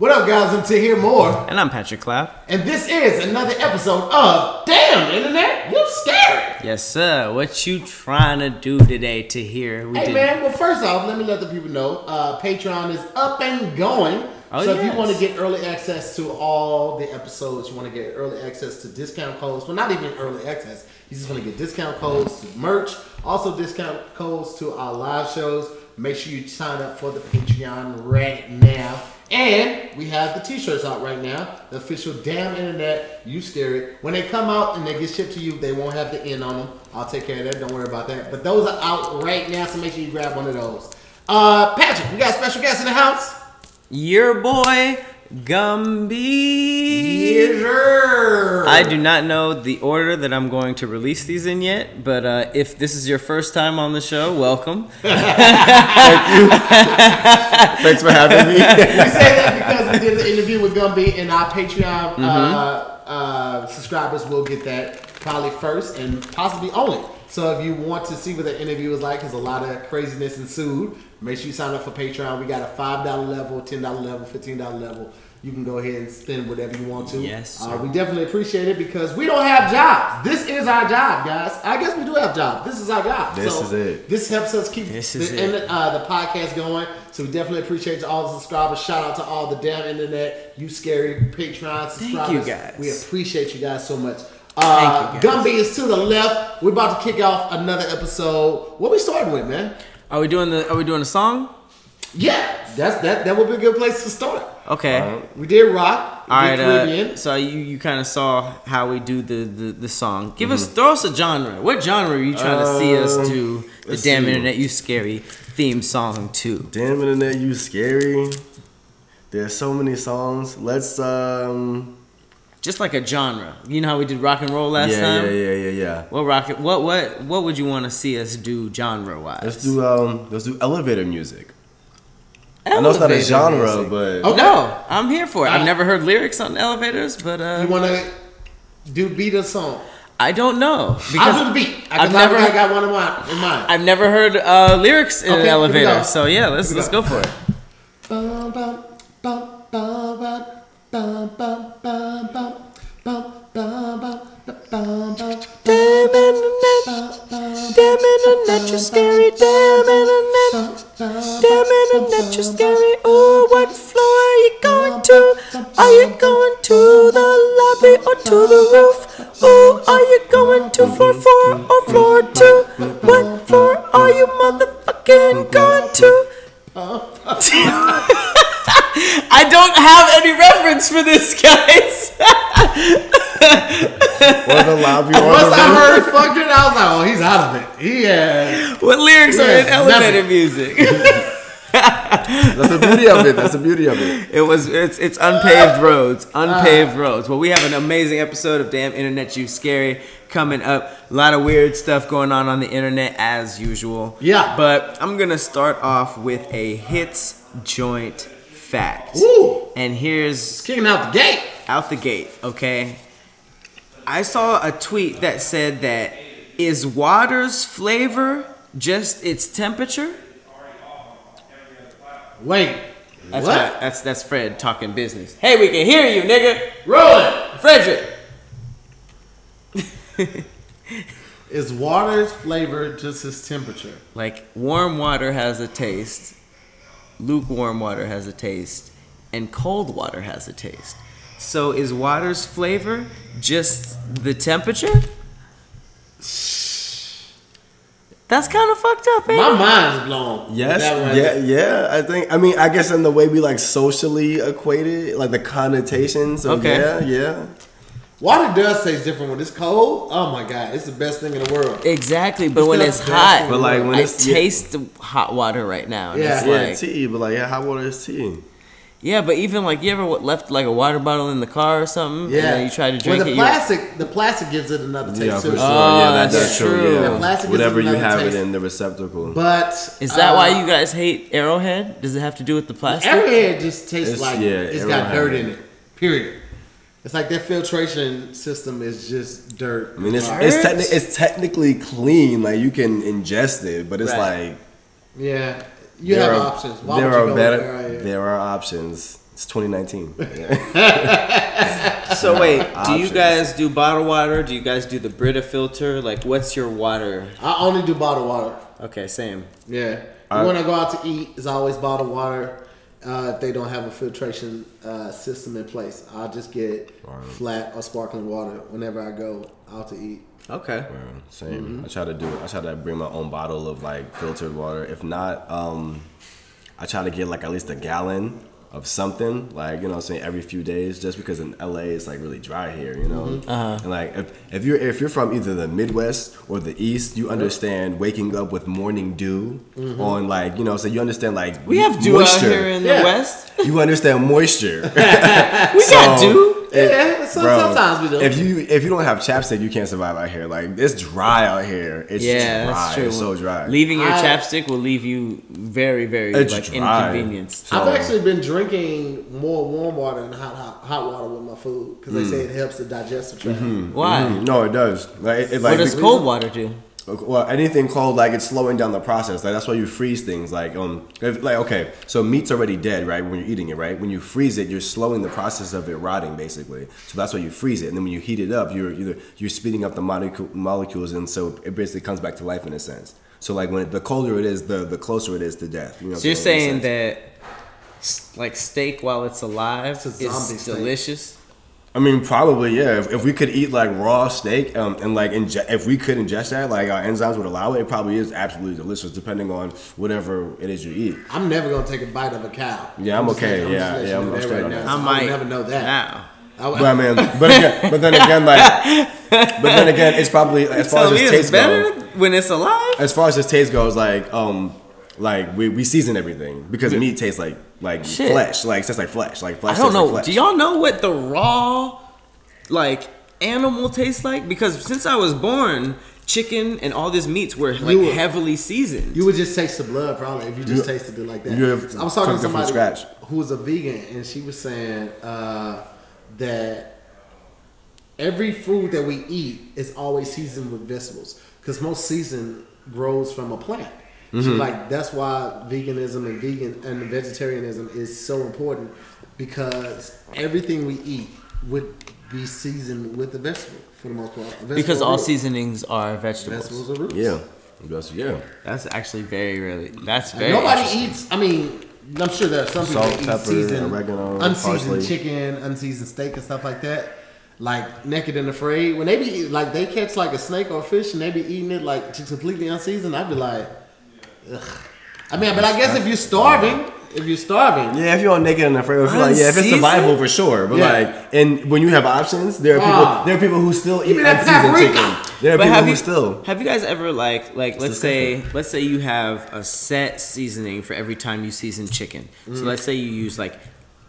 What up, guys? I'm Tahir Moore. And I'm Patrick Cloud. And this is another episode of Damn Internet, You Scary. Yes, sir. What you trying to do today Tahir? We hey, did... man. Well, first off, let me let the people know uh, Patreon is up and going. Oh, so yes. if you want to get early access to all the episodes, you want to get early access to discount codes. Well, not even early access. You just want to get discount codes to merch, also discount codes to our live shows. Make sure you sign up for the Patreon right now. And we have the t-shirts out right now. The official damn internet, you scary. When they come out and they get shipped to you, they won't have the N on them. I'll take care of that. Don't worry about that. But those are out right now, so make sure you grab one of those. Uh, Patrick, we got a special guest in the house. Your boy, Gumby. Yes. I do not know the order that I'm going to release these in yet, but uh, if this is your first time on the show, welcome. Thank you. Thanks for having me. we say that because we did an interview with Gumby, and our Patreon mm-hmm. uh, uh, subscribers will get that probably first and possibly only. So if you want to see what the interview was like, because a lot of craziness ensued, make sure you sign up for Patreon. We got a five dollar level, ten dollar level, fifteen dollar level. You can go ahead and spend whatever you want to. Yes. Uh, we definitely appreciate it because we don't have jobs. This is our job, guys. I guess we do have jobs. This is our job. This so is it. This helps us keep this the, uh, the podcast going. So we definitely appreciate all the subscribers. Shout out to all the damn internet, you scary Patreon subscribers. Thank you guys. We appreciate you guys so much. Uh, Gumby is to the left. We're about to kick off another episode. What we starting with, man? Are we doing the Are we doing a song? Yeah, that's that. That would be a good place to start. Okay. Uh, we did rock. We All right. Uh, so you you kind of saw how we do the the, the song. Give mm-hmm. us throw us a genre. What genre are you trying to see us um, do? The damn see. internet, you scary theme song too. Damn internet, you scary. There's so many songs. Let's um just like a genre. You know how we did rock and roll last yeah, time? Yeah, yeah, yeah, yeah. What rock? What what what would you want to see us do genre wise? Let's do um let's do elevator music. Elevator I know it's not a genre, music. but okay. no, I'm here for it. I've never heard lyrics on elevators, but uh, you want to do beat a song? I don't know because I'll do the beat. I've never I got one in mind. In mind. I've never heard uh, lyrics in okay, an elevator, so yeah, let's let's go. go for it. Bum, bum, bum, Damn internet, damn internet, you're scary. Damn internet, damn internet, you're scary. Oh, what floor are you going to? Are you going to the lobby or to the roof? Oh, are you going to floor four or floor two? What floor are you motherfucking going to? I don't have any reference for this, guys. what the lobby Once I heard fucking, I was like, oh, he's out of it. He had. What lyrics are in elevator music? That's the beauty of it. That's the beauty of it. It was it's it's unpaved roads, unpaved uh, roads. Well, we have an amazing episode of Damn Internet You Scary coming up. A lot of weird stuff going on on the internet as usual. Yeah. But I'm gonna start off with a hits joint fact. Ooh. And here's kicking out the gate. Out the gate, okay. I saw a tweet that said that is water's flavor just its temperature? Wait. That's what? that's that's Fred talking business. Hey, we can hear you, nigga. Roll it, Frederick. is water's flavor just its temperature? Like warm water has a taste, lukewarm water has a taste, and cold water has a taste. So is water's flavor just the temperature? That's kind of fucked up, man. My mind's blown. Yes, yeah, yeah. I think. I mean, I guess in the way we like socially equate it, like the connotations. Of, okay. Yeah, yeah. Water does taste different when it's cold. Oh my god, it's the best thing in the world. Exactly, but it's when it's hot, but like when I it's taste yeah. hot water right now. yeah, yeah, like, tea. But like, yeah, hot water is tea. Yeah, but even like you ever left like a water bottle in the car or something? Yeah, and you try to drink well, the it. plastic, the plastic gives it another taste. Yeah, for sure. Oh, yeah, that's, that's true. true. Yeah. plastic Whatever you have taste. it in the receptacle. But is that uh, why you guys hate Arrowhead? Does it have to do with the plastic? Arrowhead just tastes it's, like yeah, it's Arrowhead. got dirt in it. Period. It's like their filtration system is just dirt. I mean, it's it's, techni- it's technically clean, like you can ingest it, but it's right. like yeah, you have are, options. Why there are better. There are options It's 2019. so wait, do you guys do bottled water? Do you guys do the Brita filter? Like, what's your water? I only do bottled water. Okay, same. Yeah. when I go out to eat, it's always bottled water. Uh, if they don't have a filtration uh, system in place, I'll just get right. flat or sparkling water whenever I go out to eat. Okay. Yeah, same. Mm-hmm. I try to do it. I try to bring my own bottle of like filtered water. If not, um, I try to get like at least a gallon of something like you know I'm saying every few days just because in LA it's like really dry here you know mm-hmm. uh-huh. and like if, if you're if you're from either the Midwest or the East you understand waking up with morning dew mm-hmm. on like you know so you understand like we have dew moisture. out here in yeah. the West you understand moisture we so, got dew yeah, so, bro, sometimes we do. If you if you don't have chapstick, you can't survive out here. Like it's dry out here. It's yeah, dry. That's true. It's so dry. Leaving your I, chapstick will leave you very very it's like dry. inconvenienced. So, I've actually been drinking more warm water and hot hot, hot water with my food because mm. they say it helps the digestive tract. Mm-hmm. Why? Mm-hmm. No, it does. Like, it, like, what does cold water do? Well anything cold like it's slowing down the process. Like that's why you freeze things. Like um if, like okay so meat's already dead right when you're eating it right? When you freeze it you're slowing the process of it rotting basically. So that's why you freeze it. And then when you heat it up you're either you're speeding up the molecule, molecules and so it basically comes back to life in a sense. So like when it, the colder it is the the closer it is to death you know so you're saying? That like steak while it's alive it's is delicious I mean, probably yeah. If, if, we could eat like raw steak um, and like inge- if we could ingest that, like our enzymes would allow it, it probably is absolutely delicious, depending on whatever it is you eat. I'm never gonna take a bite of a cow. Yeah, I'm, I'm okay. Saying, yeah, yeah, I'm, I'm straight right now. I might never know that. Now. But I mean, but again, but then again, like, but then again, it's probably as far as its taste goes. When it's alive. As far as its taste goes, like, um, like we, we season everything because meat tastes like like Shit. flesh, like just like flesh, like flesh. I don't know. Like Do y'all know what the raw like animal tastes like? Because since I was born, chicken and all these meats were like would, heavily seasoned. You would just taste the blood probably if you just you, tasted it like that. I was talking to somebody who was a vegan and she was saying uh, that every food that we eat is always seasoned with vegetables because most season grows from a plant. Mm-hmm. So like that's why veganism and vegan and vegetarianism is so important because everything we eat would be seasoned with the vegetable for the most part. Because all seasonings are vegetables. Vegetables are roots. Yeah. That's yeah. That's actually very really. That's very. Nobody eats. I mean, I'm sure there are some people Salt, that eat seasoned, oregano, unseasoned parsley. chicken, unseasoned steak, and stuff like that. Like naked and afraid. When they be like they catch like a snake or a fish and they be eating it like completely unseasoned, I'd be like, Ugh. I mean, but I guess if you're starving, if you're starving, yeah, if you're all naked and afraid, like, yeah, if it's survival for sure. But yeah. like, and when you have options, there are people. Uh, there are people who still eat unseasoned chicken. There are but people who you, still. Have you guys ever like like it's let's say different. let's say you have a set seasoning for every time you season chicken. Mm. So let's say you use like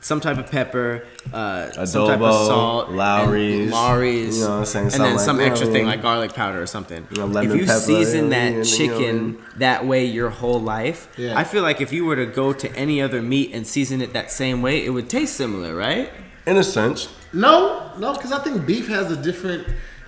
some type of pepper, uh, Adobo, some type of salt, Lawry's, Lawry's, you know what I'm saying, and then like some extra thing like garlic powder or something. You know, if you pepper, season that chicken you know, that way your whole life, yeah. I feel like if you were to go to any other meat and season it that same way, it would taste similar, right? In a sense. No, no, because I think beef has a different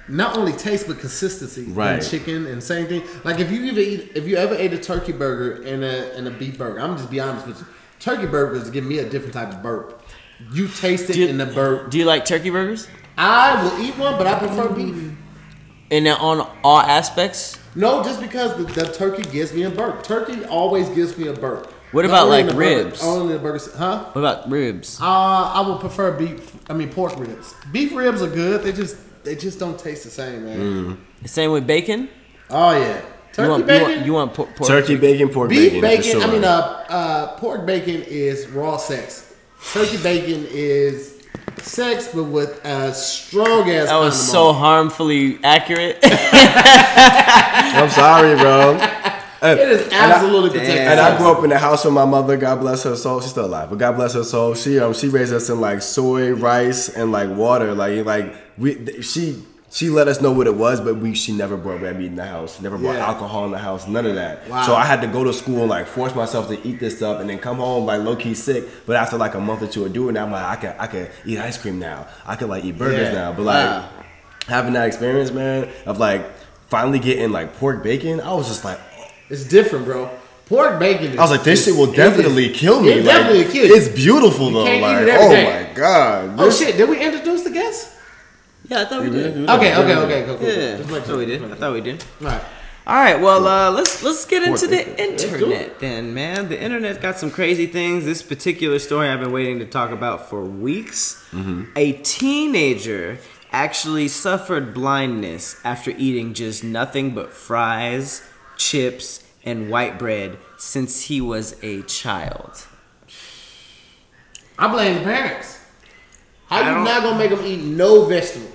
not only taste but consistency right. than chicken and same thing. Like if you ever eat if you ever ate a turkey burger and a and a beef burger, I'm just be honest with you turkey burgers give me a different type of burp. You taste it you, in the burp. Do you like turkey burgers? I will eat one, but I prefer beef. And on all aspects? No, just because the, the, turkey gives me a burp. Turkey always gives me a burp. What about like ribs? Burger, only the burgers, huh? What about ribs? Uh, I would prefer beef. I mean pork ribs. Beef ribs are good. They just they just don't taste the same, man. Mm. Same with bacon. Oh yeah. Turkey you want, bacon. You want, you want pork, turkey bacon, pork beef bacon. bacon. Sure. I mean, uh, uh, pork bacon is raw sex. Turkey bacon is sex, but with a strong ass. That was so harmfully accurate. I'm sorry, bro. it is absolutely and I, and I grew up in the house with my mother. God bless her soul. She's still alive, but God bless her soul. She um she raised us in like soy, rice, and like water. Like like we she she let us know what it was, but we she never brought red meat in the house. Never brought yeah. alcohol in the house. None of that. Wow. So I had to go to school and like force myself to eat this stuff, and then come home like low key sick. But after like a month or two of doing that, I'm like, I can I can eat ice cream now. I can like eat burgers yeah. now. But like wow. having that experience, man, of like finally getting like pork bacon, I was just like, it's different, bro. Pork bacon. Is, I was like, this shit will definitely it is- kill me. It Like, definitely kill you. It's beautiful though. can't eat Like, it oh day. my god. Oh shit! Did we introduce the guest? Yeah, I thought we did. Okay, okay, okay, cool, cool. Yeah, Just I thought we did. I thought we did. Right. All right, well, uh, let's let's get into the bacon. Let's do internet then, man. The internet got some crazy things. This particular story I've been waiting to talk about for weeks. A teenager actually suffered blindness after eating just nothing but fries, chips, and white bread since he was a child. I blame the parents. How you not gonna make them eat no vegetables?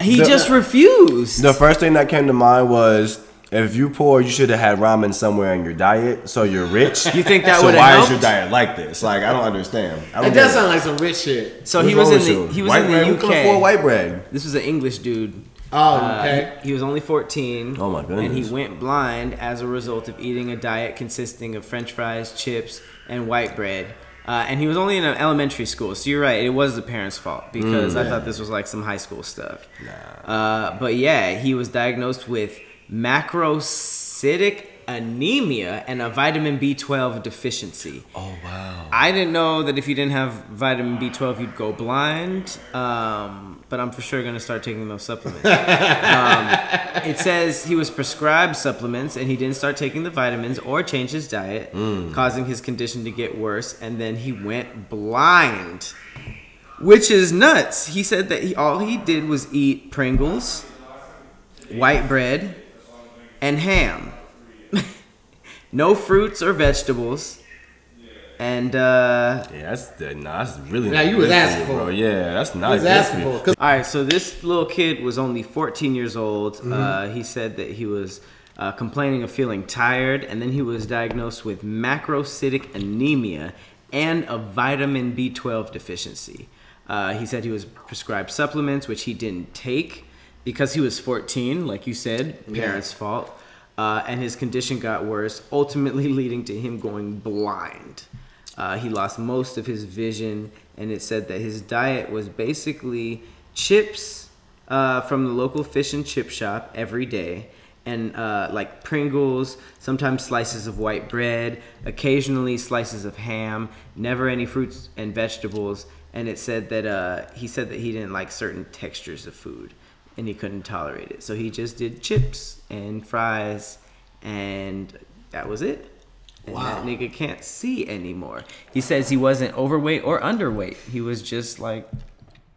He The- just refused. The first thing that came to mind was if you poor, you should have had ramen somewhere in your diet, so you're rich. You think that so would've why is your diet like this? Like I don't understand. I don't It does it. sound like some rich shit. so What's he was in the you? he was white in bread? the Who UK. white bread? This was an English dude. Oh, Uh, okay. he, he was only 14. Oh, my goodness. And he went blind as a result of eating a diet consisting of french fries, chips, and white bread. Uh, and he was only in an elementary school, so you're right. It was the parents' fault because I thought this was like some high school stuff. Uh, but yeah, he was diagnosed with macrocytic anemia and a vitamin B12 deficiency. Oh wow. I didn't know that if you didn't have vitamin B12, you'd go blind. Um, but I'm for sure gonna start taking those supplements. um, it says he was prescribed supplements and he didn't start taking the vitamins or change his diet, causing his condition to get worse. And then he went blind, which is nuts. He said that he, all he did was eat Pringles, white bread, and ham. no fruits or vegetables. And uh, Yeah, that's that, nah, that's really Now, you was asking for bro. Yeah, that's not was asking for for you. it. 'cause- All right, so this little kid was only 14 years old. Uh, he said that he was uh, complaining of feeling tired, and then he was diagnosed with macrocytic anemia and a vitamin B12 deficiency. Uh, he said he was prescribed supplements, which he didn't take because he was 14, like you said, parents' fault. Uh, and his condition got worse, ultimately leading to him going blind. Uh, he lost most of his vision, and it said that his diet was basically chips uh, from the local fish and chip shop every day, and uh, like Pringles, sometimes slices of white bread, occasionally slices of ham, never any fruits and vegetables. And it said that uh, he said that he didn't like certain textures of food, and he couldn't tolerate it. So he just did chips and fries, and that was it. And Wow. that nigga can't see anymore. He says he wasn't overweight or underweight. He was just like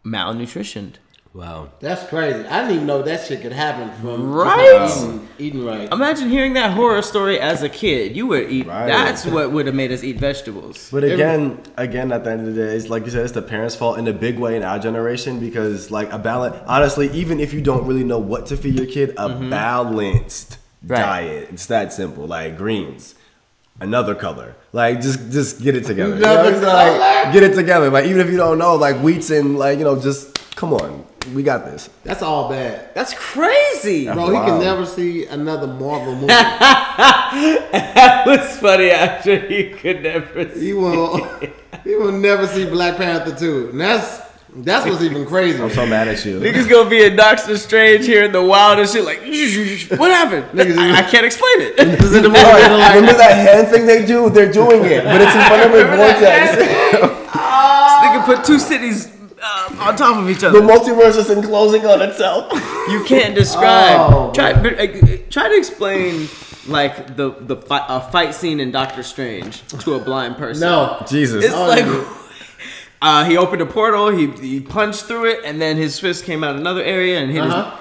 malnutritioned. Wow. That's crazy. I didn't even know that shit could happen from Right? eating, eating right. Imagine hearing that horror story as a kid. You would eat. Right. That's what would have made us eat vegetables. But again, again, at the end of the day, it's like you said, it's the parents' fault in a big way in our generation because, like, a balance. Honestly, even if you don't really know what to feed your kid, a mm-hmm. balanced Right. diet. It's that simple. Like greens, another color. Like just just get it together. You know, it's like, get it together. Like even if you don't know, like wheats and like you know, just come on, we got this. That's all bad. That's crazy. Bro, he can never see another Marvel movie. that was funny. After he could never. See. he will he will never see Black Panther 2. And that's that's what's even crazy. I'm so mad at you. Niggas gonna be in Doctor Strange hearing the wildest shit like, what happened? Niggas- I, I can't explain it. The movie, Oh, like, remember that hand thing they do? They're doing it, but it's in front of a vortex. This nigga put two cities uh, on top of each other. the multiverse is enclosing on itself. You can't describe. Oh, try, but, uh, try to explain like the the fight, a fight scene in Doctor Strange to a blind person. no. Jesus. it's Oh, like yeah. uh, he opened a portal, he he punched through it, and then his fist came out another area and hit Uh-huh.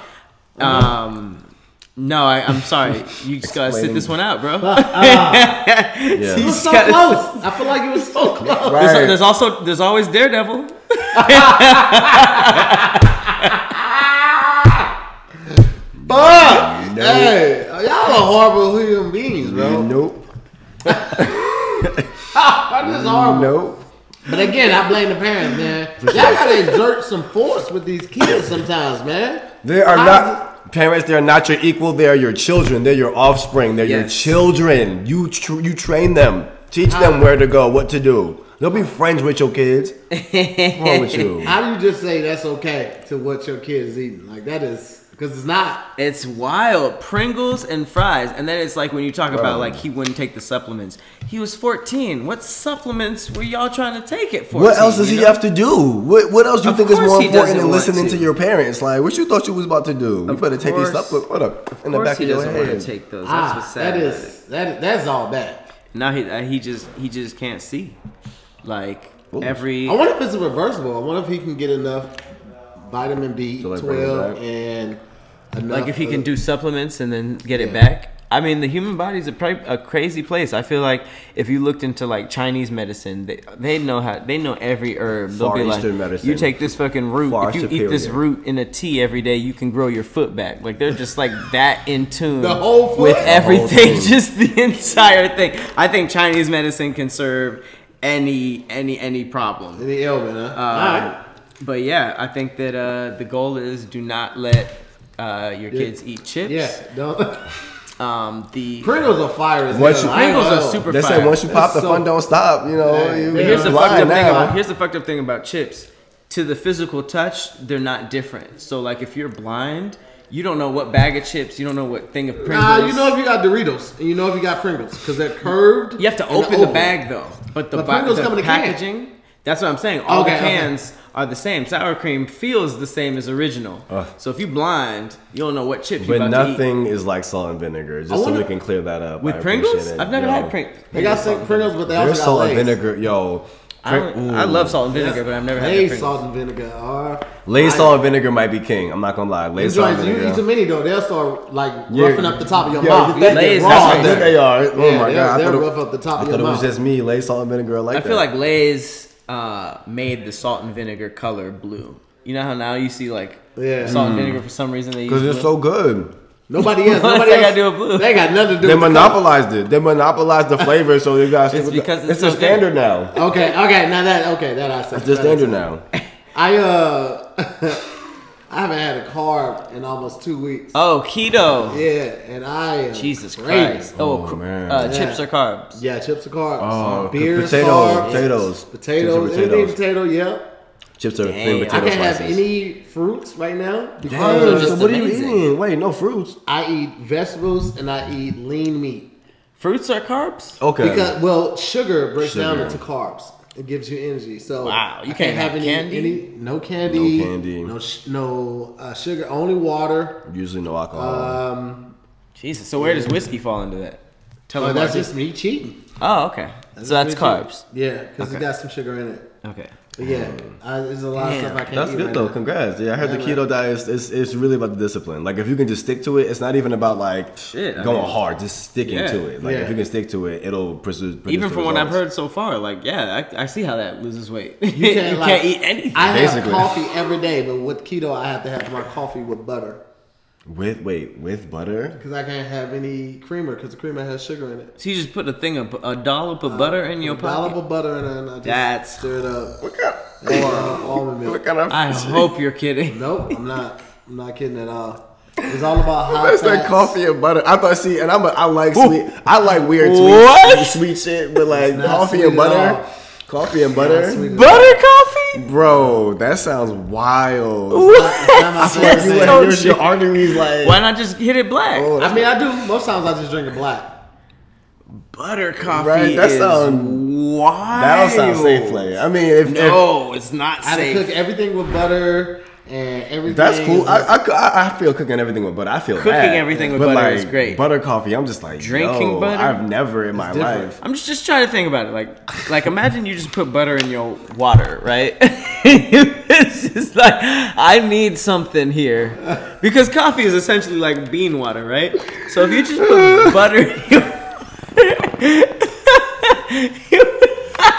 his. Um, no, I, I'm sorry. You just gotta sit this one out, bro. yeah. It was so close. I feel like it was so close. There's, there's also there's always Daredevil. Fuck! Hey, y'all are horrible human beings, bro. Nope. That is horrible. Nope. But again, I blame the parents, man. Y'all gotta exert some force with these kids sometimes, man. They are How not parents. They are not your equal. They are your children. They're your offspring. They're your children. You tr- you train them. Teach them ah. where to go, what to do. They'll be friends with your kids. What's wrong with you? How do you just say that's okay to what your kid is eating? Like that is because it's not. It's wild. Pringles and fries. And then it's like when you talk about like he wouldn't take the supplements. He was 14. What supplements were y'all trying to take it for? What else does you he know? have to do? What What else do you Of think is more important than listening to. to your parents? Like, what you thought you was about to do? You Of better take these supplements. What up in the back he of your doesn't want head? to take those. That's Ah, what's sad. that about is it. that that's all bad. Now he uh, he just he just can't see. Like Ooh. every I wonder if it's reversible. I wonder if he can get enough vitamin B To, like, bring it twelve and enough. like if he can do supplements and then get it back. I mean, the human body is a, pri- a crazy place. I feel like if you looked into like Chinese medicine, they, they know how they know every herb. They'll Far be like, Eastern medicine. you take this fucking root. Far if you eat this root in a tea every day, you can grow your foot back. Like they're just like that in tune The whole foot? with The everything, thing. just the entire thing. I think Chinese medicine can serve any any any problem. any ailment, huh? Um, all right. But yeah, I think that uh, the goal is do not let uh, your kids eat chips. Yeah, don't. Um, the Pringles are fire as Once you- Pringles are super They fire. say once you pop, the so- fun don't stop. You know, Yeah. you, But But here's the fucked up blind thing about here's the fucked up thing about chips. To the physical touch, they're not different. So like if you're blind, you don't know what bag of chips, you don't know what thing of Pringles. Nah, you know if you got Doritos and you know if you got Pringles because they're curved. You have to open the oval. bag though. But the, But ba- Pringles the come in a can. packaging, that's what I'm saying. All Okay, the okay. cans are the same. Sour cream feels the same as original. Ugh. So if you blind, you don't know what chips you're But about to eat. nothing is like salt and vinegar. Just so we can clear that up. With I Pringles, it, I've never Yo. had Pringles. They got some Pringles, but they There's also got salt and vinegar, yo. I, I love salt and vinegar, but I've never had the Lay's salt and vinegar are. Lay's salt and vinegar might be king. I'm not gonna lie. Them Lay's salt and joints, you eat vinegar. too many though, they'll start like Yeah. roughing up the top of your Yeah, mouth. you You think get Lay's, raw that's in what I there. think they are. Oh Yeah, my they'll- god! They'll thought, rough up the top I of thought your it was just me. Lay's salt and vinegar. I like I that. feel like Lay's uh, made the salt and vinegar color blue. You know how now you see like Yeah. salt and vinegar for some reason they use because it's blue? so good. Nobody else. Nobody else. gotta do with blue? They got nothing to do They with the color. monopolized it. They monopolized the flavor, so you guys. It's because it's it's so a good. standard now. Okay, okay, now that okay, that I said. It's the standard now. I uh, I haven't had a carb in almost two weeks. Oh, keto. Yeah, and I am Jesus craving. Christ. Oh, Oh, cr- man. Uh, Yeah. chips or carbs. Yeah, chips are carbs. Oh, beer is potato, carbs. potatoes, Potatoes, Chips and anything potatoes. potato. Yeah. Chips are Dang, thin I I potato can't have any fruits right now because Those are so just what are you eating? Wait, no fruits. I eat vegetables and I eat lean meat. Fruits are carbs? Okay. Because well, sugar breaks down into carbs. It gives you energy. So Wow, you I can't have any, candy? Any, no candy. No candy. No sh- no uh, sugar. Only water. Usually no alcohol. Um, Jesus. So where does whiskey fall into that? Tell oh, me that's about just me cheating. Oh, okay. so that's carbs. cheating. Yeah, because Okay. it got some sugar in it. Okay. But yeah, um, I, there's a lot Damn. of stuff I can't That's eat good right though. now. Congrats. Yeah, I heard Yeah, the man. keto diet is it's, it's really about the discipline. Like if you can just stick to it, it's not even about like Shit, I going mean- hard. Just sticking Yeah. to it. Like Yeah. if you can stick to it, it'll pursue. produce Even the from what I've heard so far, like, yeah, I, I see how that loses weight. You You can't, can't, eat anything. I have Basically. coffee every day, but with keto, I have to have my coffee with butter With wait with butter. because I can't have any creamer because the creamer has sugar in it. so you just put a thing of a dollop of butter in your Put a dollop of butter in it and I just That's- stir it up. What kind? Or uh, almond milk. What kind of? I hope you're kidding. Nope, I'm not. I'm not kidding at all. It's all about high That's that coffee and butter. I thought, see, and I'm a, I like sweet. I like weird sweet, sweet shit, but like coffee and butter, coffee and Not butter, sweet at Butter coffee? Bro. That sounds wild. all. It's not Like, you your, your arteries like. Why not just hit it black? Oh, I mean, I do. Most times I just drink it black. Butter coffee Right, that is sound- wild. That'll sound safe play. I mean, if, if No, it's not I had to cook everything with butter and everything. that's cool. I, I, I, I feel cooking everything with butter. I feel Cooking bad. everything with but butter like, is great. Butter coffee, I'm just like Drinking yo, butter? I've never in my different. life. I'm just just trying to think about it. Like, like imagine you just put butter in your water, right? it's just like I need something here because coffee is essentially like bean water, right? So if you just put butter, in your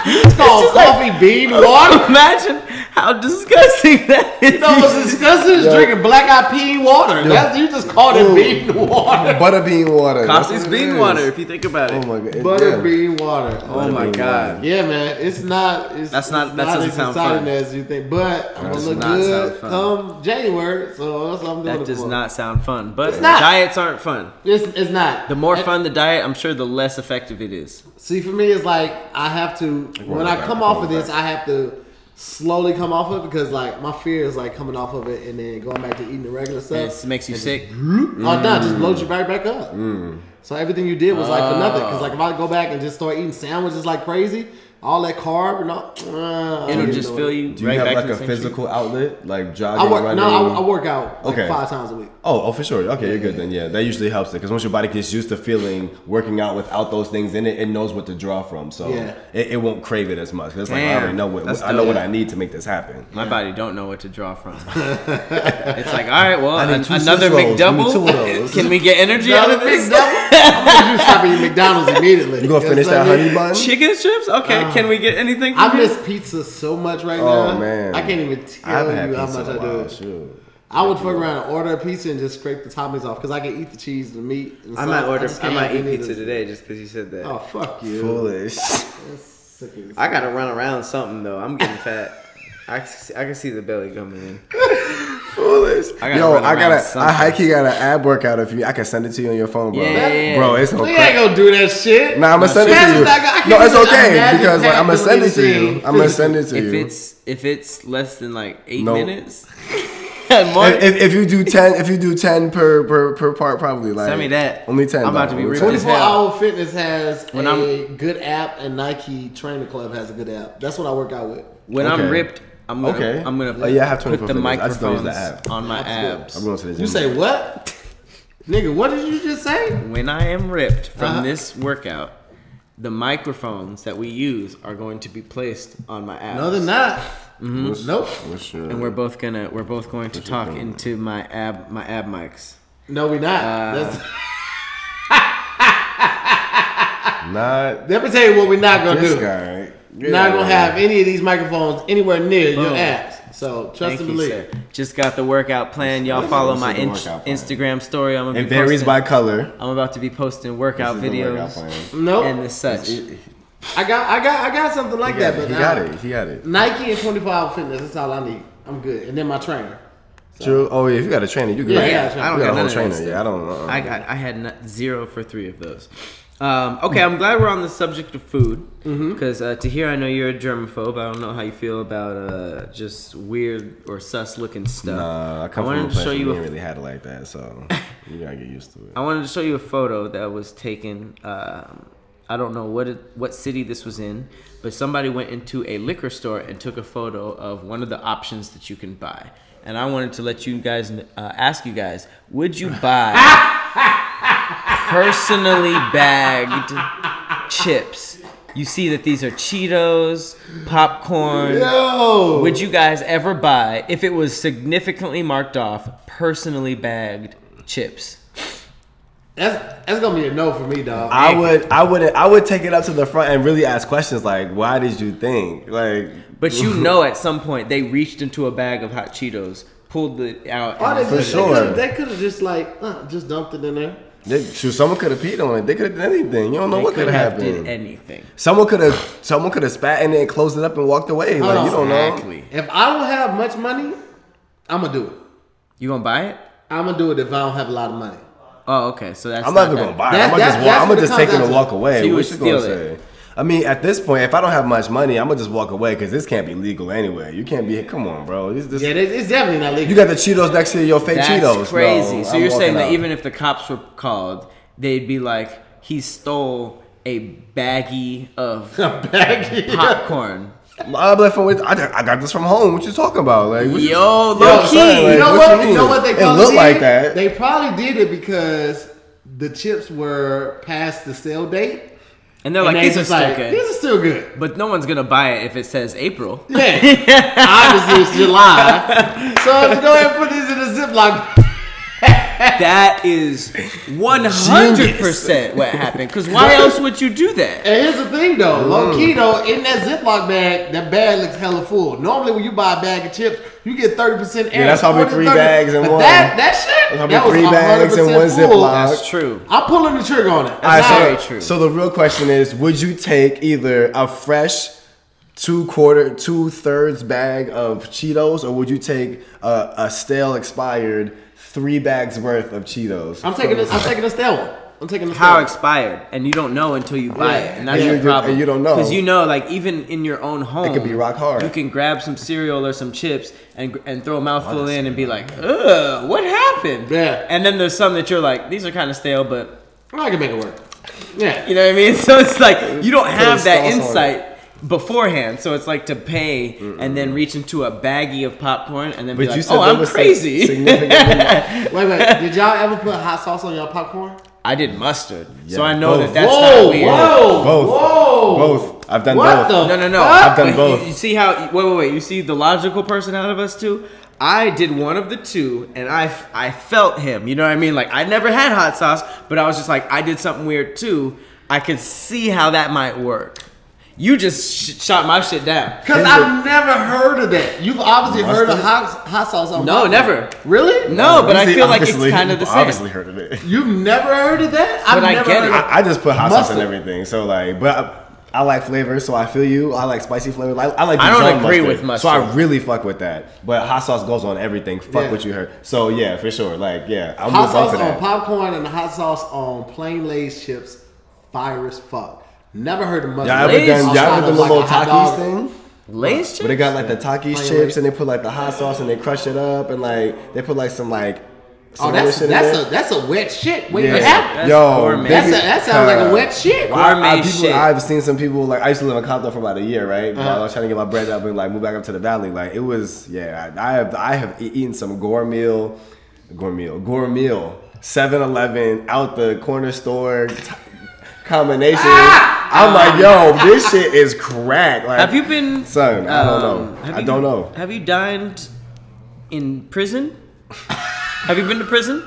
It's called coffee bean water. imagine how disgusting that is. You know what's disgusting is Yo. drinking black eyed pea water. That's, you just called it bean water. Butter bean water. that's Coffee's bean is. water, if you think about it. Oh my god. Butter yeah. bean water. Oh Butter my god. water. Yeah, man, it's not. It's, That's not- It's that not doesn't as sound exciting fun. as you think, but I'm gonna look not good come January. So that's what I'm doing. That does for. not sound fun. But not. diets aren't fun. It's, it's not. The more And- fun the diet, I'm sure the less effective it is. See, for me, it's like I have to when I come off of this, I have to slowly come off of it because like my fear is like coming off of it and then going back to eating the regular stuff. It makes you sick. Oh no, just blows you mm. right back up. Mm. So everything you did was like for nothing. Because like if I go back and just start eating sandwiches like crazy, all that carb and all, uh, It'll just know fill you Do you right have back like a the same physical outlet, like jogging, I work running? no, I, I work out like Okay. five times a week. Oh, oh, for sure. Okay, you're good then. Yeah, that usually helps it because once your body gets used to feeling working out without those things in it, it knows what to draw from. So Yeah. it, it won't crave it as much. 'Cause it's like I already know what that's I know what. I need to make this happen. My body don't know what to draw from. it's like, all right, well, an- another Swiss rolls. Give me two of McDouble. Can we get energy out of this? I'm gonna you stop eating McDonald's immediately. You gonna finish That's that what honey bun? Chicken strips? Okay, uh, can we get anything? I From you? miss pizza so much right Oh, now. Oh man. I can't even tell you how much I do. while. it. Shoot. I would fuck around and order a pizza and just scrape the toppings off because I can eat the cheese and the meat. And I might order. just I, might eat any pizza the- today just because you said that. Oh fuck you! Foolish. That's sick as- I gotta run around something though. I'm getting fat. I, can see- I can see the belly coming in. Foolish. I Yo, I gotta. I something. high key got an ab workout if you. I can send it to you on your phone, bro. Yeah, yeah, yeah. Bro, it's no We ain't gonna do that shit. Nah, I'm gonna send it to you. that guy- I can't No, it's okay because like, I'm gonna send it to you. I'm gonna send it to you. if it's if it's less than like eight No. minutes, If, if, if you do ten, if you do ten per per, per part, probably like Send me that. Only ten. I'm about though. to be Only ripped 24. Hour Fitness has When a I'm- good app, and Nike Trainer Club has a good app. That's what I work out with. when Okay. I'm ripped, I'm gonna Okay. I'm gonna Oh, yeah, I have put 24 the fitness. I just don't use the app. on my abs. I'm going to the gym. You say what? Nigga, what did you just say? When I am ripped from Uh-huh. this workout, the microphones that we use are going to be placed on my abs. No, they're not. What's- Nope. What's your, and we're both gonna we're both going to talk into my ab my ab mics. No, we not. Uh, That's, not let me tell you what we're not gonna this do. guy. Right? We're not gonna have any of these microphones anywhere near your ass. So trust Thank and believe. sir. Just got the workout plan. Y'all follow my This is the in- Instagram story. I'm gonna It be varies posting, by color. I'm about to be posting workout This is the videos workout plan. Nope. and the such. I got, I got, I got something like that. got, But he now- got it. He got it. Nike and 24 Hour Fitness. That's all I need. I'm good. And then my trainer. True. Oh, yeah, if you got a trainer, you good. Yeah, yeah, got I don't a got whole none of trainer. Yeah, I don't know. I got I had not, zero for three of those. Um, okay, I'm glad we're on the subject of food because uh, Tahir I know you're a germaphobe. I don't know how you feel about uh, just weird or sus looking stuff. Nah, I come wanted from a to show you a ain't really had it like that, so you gotta get used to it. I wanted to show you a photo that was taken. Um, I don't know what it, what city this was in, but somebody went into a liquor store and took a photo of one of the options that you can buy. And I wanted to let you guys uh, ask you guys: Would you buy personally bagged chips? You see that these are Cheetos, popcorn. Yo. Would you guys ever buy, if it was significantly marked off, personally bagged chips? That's that's gonna be a no for me, dog. I would, I would, I would take it up to the front and really ask questions like, "Why did you think?" Like, But you know, at some point they reached into a bag of hot Cheetos, pulled it out. Why and they For just- sure. They could have just like uh, just dumped it in there. they, shoot, someone could have peed on it. They could have done anything. You don't know they what could could have have did happened. anything. Someone could have, someone could have spat in it and closed it up and walked away. Hold Like, you don't know. Exactly. If I don't have much money, I'm gonna do it. You gonna buy it? I'm gonna do it if I don't have a lot of money. Oh, okay. So that's I'm not even that. gonna buy it. That's- I'm gonna just, walk, I'm gonna just take it and to. walk away. So you what you gonna steal say? I mean, at this point, if I don't have much money, I'm gonna just walk away because this can't be legal anyway. You can't be. Come on, bro. This, this, Yeah, it's, it's definitely not legal. you got the Cheetos next to your fake That's Cheetos. crazy. No, so I'm you're saying walking that even if the cops were called, they'd be like, he stole a baggie of Baggy. popcorn. I'm like, from I, I got this from home. What you talking about? Like, what Yo, You know low what I'm saying? key. Like, you know what what? you You, know what they It looked did? like that. They probably did it because the chips were past the sale date. And they're and like, they these are still like, good. These are still good. But no one's gonna buy it if it says April. Yeah. Obviously it's July. So let's go ahead and put these in a Ziploc. That is 100% what happened. Because why else would you do that? And here's the thing though, mm. low key though, in that Ziploc bag, that bag looks hella full. Normally when you buy a bag of chips, you get 30% air. Yeah, that's how 40, three 30. bags in but one. That, that shit, That's that probably was three bags in 100% one full. Ziploc. That's true. I'm pulling the trigger on it. All right, That's so, very true. So the real question is, would you take either a fresh two quarter, two thirds bag of Cheetos, or would you take a, a stale, expired three bags worth of Cheetos? I'm taking this. I'm taking a stale one. I'm taking the how steroid. expired, and you don't know until you buy Yeah. it, and that's And your you- problem. and you don't know. because you know, like even in your own home, could be rock hard. You can grab some cereal or some chips and and throw a mouthful in and be like, "Ugh, what happened?" Yeah. And then there's some that you're like, "These are kind of stale," but I can make it work. Yeah. you know what I mean. So it's like you don't have that sauce on insight beforehand. So it's like to pay and then reach into a baggie of popcorn and then be But like, said "Oh, I'm crazy." significantly- Wait, wait. Did y'all ever put hot sauce on your popcorn? I did mustard, so I know both. that that's whoa, not weird. whoa, Both. whoa. Both. I've done What both. the- No, no, no. I've done both. You, you see how? Wait, wait, wait. You see the logical person out of us too. I did one of the two, and I I felt him. You know what I mean? Like I never had hot sauce, but I was just like I did something weird too. I could see how that might work. You just sh- shot my shit down. Because Is I've never heard of that. You've obviously heard of hot, hot sauce on No, popcorn. never. Really? No, but I feel like it's kind of the you've same. Obviously heard of it. You've never heard of that? I've But I never get heard it. of I, I just put hot sauce in everything. So like, but I, I like flavors, so I feel you. I like spicy flavors. I, I like. I don't Dijon agree with much, So I really fuck with that. But hot sauce goes on everything. Fuck Yeah. what you heard. So yeah, for sure. Like yeah, I'm Hot with both sauce on that. popcorn and hot sauce on plain Lay's chips, fire as fuck. Never heard of mustard. Y'all ever Lay's done? Y'all outside ever done the like little Takis thing? Lay's chips. But they got like the Takis Plain chips Lay's. and they put like the hot sauce and they crush it up and like they put like some like. Oh, that's other shit in that's a that's a wet shit. When Yeah. you have That's Yo, gourmet. that's a, that sounds like a uh, wet shit. Well, I- I- Gourmet people, shit. I've seen some people like I used to live in Compton for about a year, right? Uh-huh. I was trying to get my bread up and like move back up to the valley. Like it was, yeah. I, I have I have eaten some gourmet, gourmet, gourmet, 7-Eleven out the corner store combination. I'm like, yo, this shit is crack. Like, Have you been? son? I don't um, know. have I you- don't know. Have you dined in prison? have you been to prison?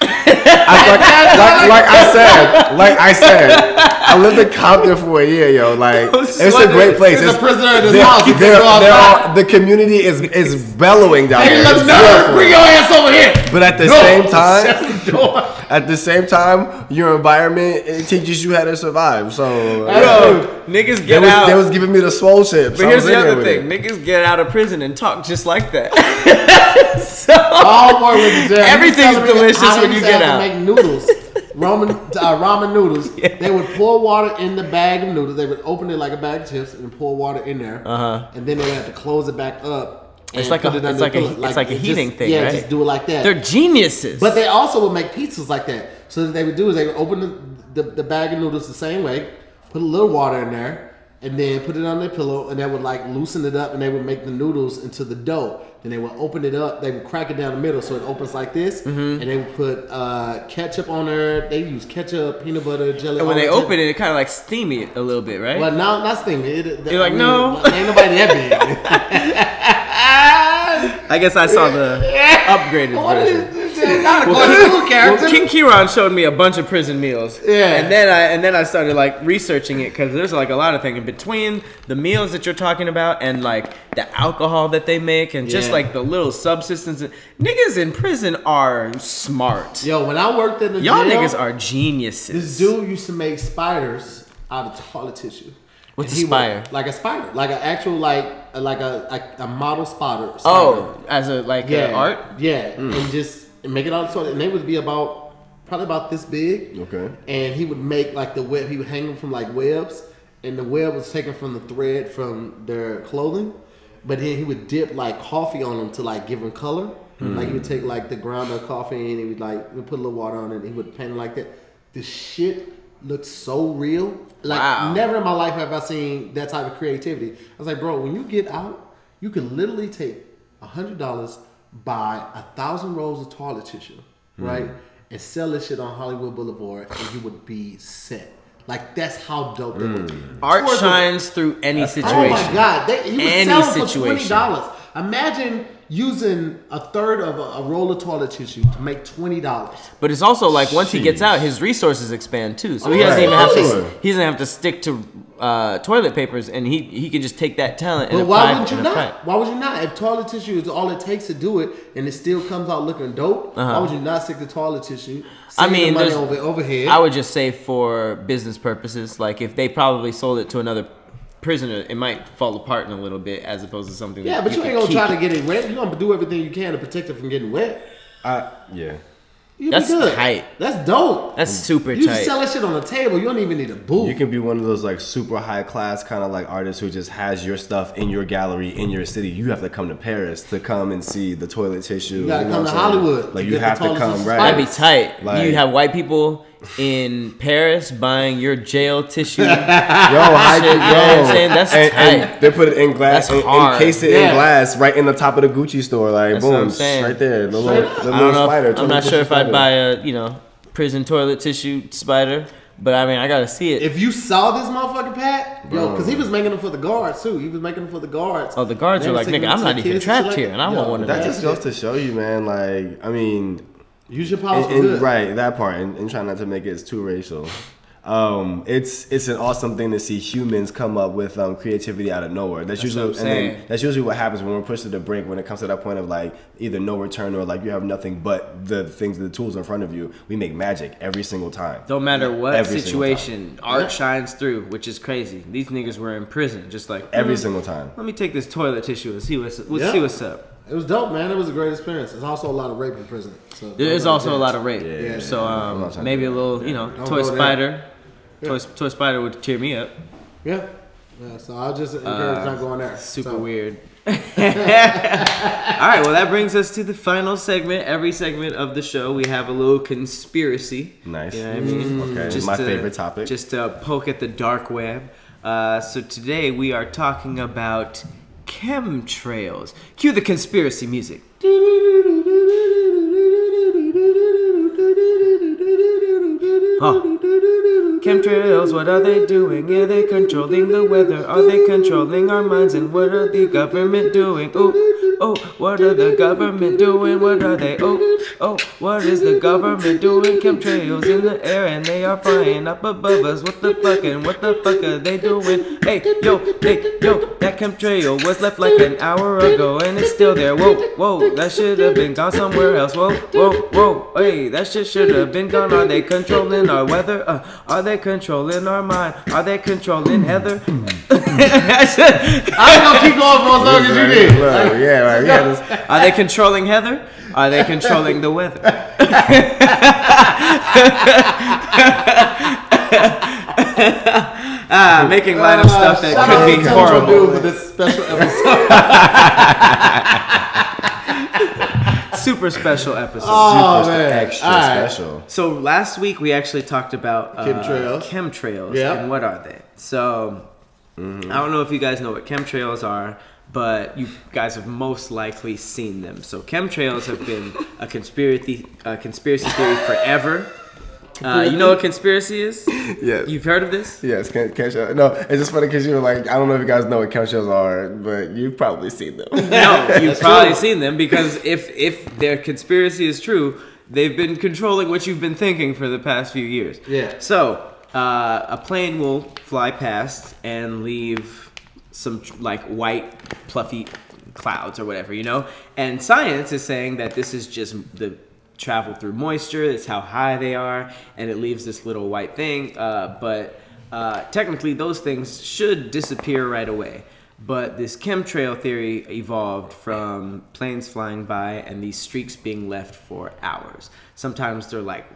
I, like, like, like I said, like I said, I lived in Compton for a year, yo. Like it's a great place. There's a It's- prisoner in his there- house. You can there- go outside. there are- the community is is bellowing down Hey, there. let's It's beautiful. bring your ass over here. But at the No. same time, Shut the door. At the same time, your environment it teaches you how to survive. So Yo, niggas they get was, out. they was giving me the swole chips. but I here's the other thing: it. niggas get out of prison and talk just like that. so, All boy with the. Everything's He was telling me delicious when you used to get have to out. Make noodles, ramen, uh, ramen noodles. They would pour water in the bag of noodles. They would open it like a bag of chips and pour water in there. Uh-huh. And then they would have to close it back up. It's like a- it it's like a- pillow. it's like a heating just, thing, Yeah, right? just do it like that. they're geniuses. But they also would make pizzas like that. So what they would do is they would open the, the, the bag of noodles the same way, put a little water in there, and then put it on their pillow, and they would like loosen it up, and they would make the noodles into the dough. Then they would open it up. They would crack it down the middle so it opens like this, Mm-hmm. and they would put uh, ketchup on there. They use ketchup, peanut butter, jelly. and when they open it, it kind of like steamy it a little bit, right? well, no, not steaming. It, You're like, no. ain't nobody that big. I guess I saw the upgraded version. Not a cartoon character. Well, King Kieran showed me a bunch of prison meals. Yeah. And then I and then I started like researching it because there's like a lot of things in between the meals that you're talking about and like the alcohol that they make and just Yeah. like the little subsistence. Niggas in prison are smart. Yo, when I worked in the Y'all jail, niggas are geniuses. This dude used to make spiders out of toilet tissue. What's And a spider? like a spider, like an actual like like a like a model spotter. spider. oh, as a like yeah, uh, art. Yeah, and just make it out of toilet, and they would be about probably about this big. Okay. And he would make like the web. He would hang them from like webs, and the web was taken from the thread from their clothing. But then he would dip like coffee on them to like give them color. Like he would take like the ground up coffee and he would like he'd put a little water on it. and He would paint it like that. The shit looked so real. Like Wow. never in my life have I seen that type of creativity. I was like, bro, when you get out, you can literally take a hundred dollars, buy a thousand rolls of toilet tissue, hmm. right, and sell this shit on Hollywood Boulevard, and you would be set. Like that's how dope they were. Hmm. Art Towards the- shines through any situation. Oh my god, they, he was Any selling for twenty dollars. Imagine using a third of a, a roll of toilet tissue to make twenty dollars. But it's also like once he gets out, his resources expand too. So he doesn't right. even have Sure. to. He doesn't have to stick to uh, toilet papers, and he he can just take that talent and But why wouldn't you not? fight. Why would you not? If toilet tissue is all it takes to do it, and it still comes out looking dope, why would you not stick to toilet tissue? Uh-huh. I save the mean, money there's- over overhead. I would just say for business purposes, like if they probably sold it to another prisoner, it might fall apart in a little bit as opposed to something. yeah, that but you, could ain't gonna keep. try to get it wet. You're gonna do everything you can to protect it from getting wet. I yeah. You'll That's be good. tight. That's dope. That's um, super you tight. just sell that shit on the table. You don't even need a booth. You can be one of those like super high class kind of like artists who just has your stuff in your gallery in your city. You have to come to Paris to come and see the toilet tissue. You gotta know come to saying? Hollywood Like to you have to come right. That'd be tight. Like- you have white people in Paris buying your jail tissue. Yo, I, Shit, you know what I'm saying? That's and, tight. and they put it in glass, That's and, hard. encase it Yeah. in glass right in the top of the Gucci store. Like That's what boom, I'm right there. The little, the I little don't know. spider. If, I'm not sure tissue if I'd buy a you know prison toilet tissue spider, but I mean I gotta see it. If you saw this motherfucking Pat, yo, because he was making them for the guards too. He was making them for the guards. oh, the guards are were like, nigga, I'm not even trapped here, and I Yo, want one of That Yeah. just goes to show you, man. Like, I mean, Use your powers and, for and- good. right that part, and, and try not to make it too racial. Um, it's it's an awesome thing to see humans come up with um, creativity out of nowhere. That's, That's usually what I'm and then that's usually what happens when we're pushed to the brink. When it comes to that point of like either no return or like you have nothing but the things, the tools in front of you. We make magic every single time. Don't matter what Every situation, art Yeah. shines through, which is crazy. These niggas were in prison, just like Every "Hmm, single time. Let me take this toilet tissue and see what's let's Yeah. see what's up. It was dope, man. It was a great experience. There's also a lot of rape in prison. So There is also a lot of rape, Yeah. so I'm um, not trying to maybe a little, you know, Don't toy go there. spider. Toy, toy spider would cheer me up. Yeah. Yeah. So I'll just encourage not going there. Uh, Super So, weird. All right, well that brings us to the final segment. Every segment of the show, we have a little conspiracy. Nice. You know what I mean? Okay, just my favorite topic. Just to poke at the dark web. Uh, so today we are talking about chemtrails. Cue the conspiracy music. Huh. Chemtrails, what are they doing? Are they controlling the weather? Are they controlling our minds? And what are the government doing? Oh, oh, what are the government doing? What are they? Oh, oh, what is the government doing? Chemtrails in the air and they are flying up above us. What the fuck and what the fuck are they doing? Hey, yo, hey, yo, that chemtrail was left like an hour ago and it's still there. Whoa, whoa, that should have been gone somewhere else. Whoa, whoa, whoa, hey, that shit should have been gone. Are they controlling our weather? Uh, are they controlling our mind? Are they controlling Heather? I'm gonna keep going for as long as you Look, did. yeah, right. We had this, Are they controlling Heather? Are they controlling the weather? ah, making light of stuff that could be horrible. Dude for this special episode. Super special episode. Oh, super man. extra All right. special. So last week we actually talked about uh, Chemtrails. chemtrails Yeah. and what are they? So I don't know if you guys know what chemtrails are, but you guys have most likely seen them. So chemtrails have been a conspiracy a conspiracy theory forever. Uh, you know what conspiracy is? Yes. You've heard of this? Yes, can catch No, it's just funny because you were like, I don't know if you guys know what chemtrails are, but you've probably seen them. No, you've probably seen them because if if their conspiracy is true, they've been controlling what you've been thinking for the past few years. Yeah. So uh, a plane will fly past and leave some like white fluffy clouds or whatever, you know. And science is saying that this is just the travel through moisture. That's how high they are, and it leaves this little white thing. Uh, but uh, technically, those things should disappear right away. But this chemtrail theory evolved from planes flying by and these streaks being left for hours. Sometimes they're like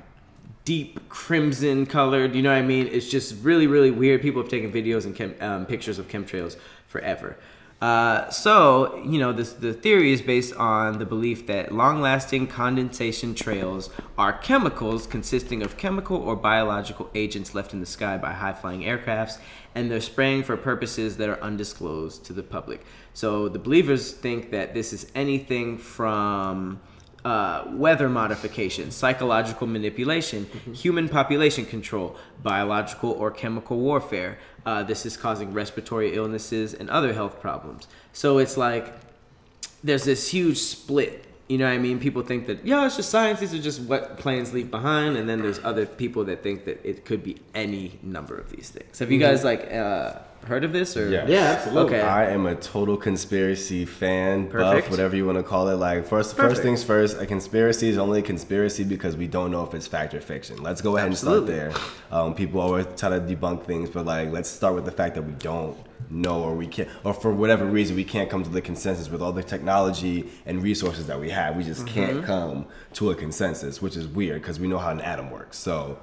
deep crimson colored. You know what I mean? It's just really, really weird. People have taken videos and chem, um, pictures of chemtrails forever. Uh, so, you know, this, the theory is based on the belief that long lasting condensation trails are chemicals consisting of chemical or biological agents left in the sky by high flying aircrafts, and they're spraying for purposes that are undisclosed to the public. So, the believers think that this is anything from uh, weather modification, psychological manipulation, human population control, biological or chemical warfare. Uh, this is causing respiratory illnesses and other health problems. So it's like there's this huge split. You know what I mean? People think that, yeah, it's just science. These are just what planes leave behind. And then there's other people that think that it could be any number of these things. Have you guys like uh, heard of this? Or Yeah. Yeah, absolutely. Okay. I am a total conspiracy fan, Perfect. buff, whatever you want to call it. Like first, Perfect. first things first. A conspiracy is only a conspiracy because we don't know if it's fact or fiction. Let's go ahead Absolutely. and start there. Um, people always try to debunk things, but like, let's start with the fact that we don't know or we can't or for whatever reason we can't come to the consensus with all the technology and resources that we have we just can't Mm-hmm. come to a consensus which is weird because we know how an atom works so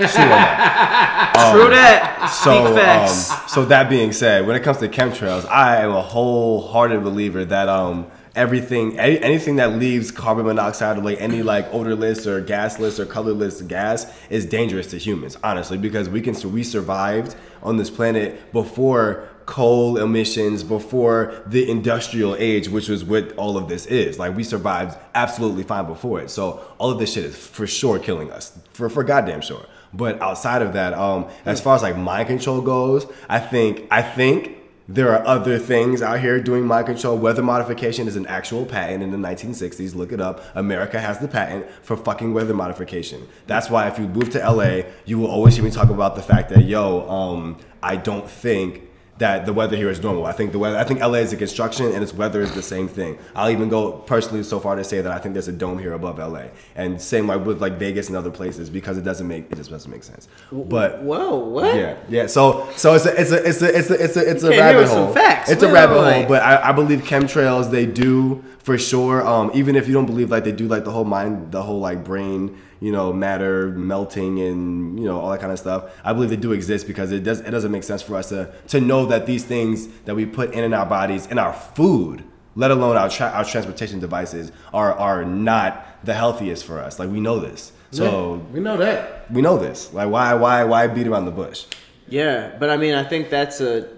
True that. True that. so, um, so that being said, when it comes to chemtrails, I am a wholehearted believer that um everything, any, anything that leaves carbon monoxide or like any like odorless or gasless or colorless gas is dangerous to humans. Honestly, because we can we survived on this planet before coal emissions before the industrial age which was what all of this is like we survived absolutely fine before it so all of this shit is for sure killing us for for goddamn sure but outside of that, um, as far as like mind control goes, I think I think there are other things out here doing mind control. Weather modification is an actual patent in the 1960s. Look it up. America has the patent for fucking weather modification. That's why if you move to LA, you will always hear me talk about the fact that yo, um, I don't think that the weather here is normal. I think the weather. I think LA is a construction and its weather is the same thing. I'll even go personally so far to say that I think there's a dome here above LA, and same like with like Vegas and other places because it doesn't make it just doesn't make sense. But Whoa, what? yeah, yeah. So so it's a it's a it's a it's a it's a, it's a rabbit hole. facts. It's a rabbit wait, hole. But I, I believe chemtrails they do for sure. Um, even if you don't believe like they do like the whole mind, the whole like brain, you know, matter melting and you know all that kind of stuff. I believe they do exist because it does it doesn't make sense for us to to know that these things that we put in in our bodies in our food. Let alone our tra- our transportation devices are are not the healthiest for us. Like we know this, so Yeah, we know that. we know this. Like why why why beat around the bush? Yeah, but I mean, I think that's a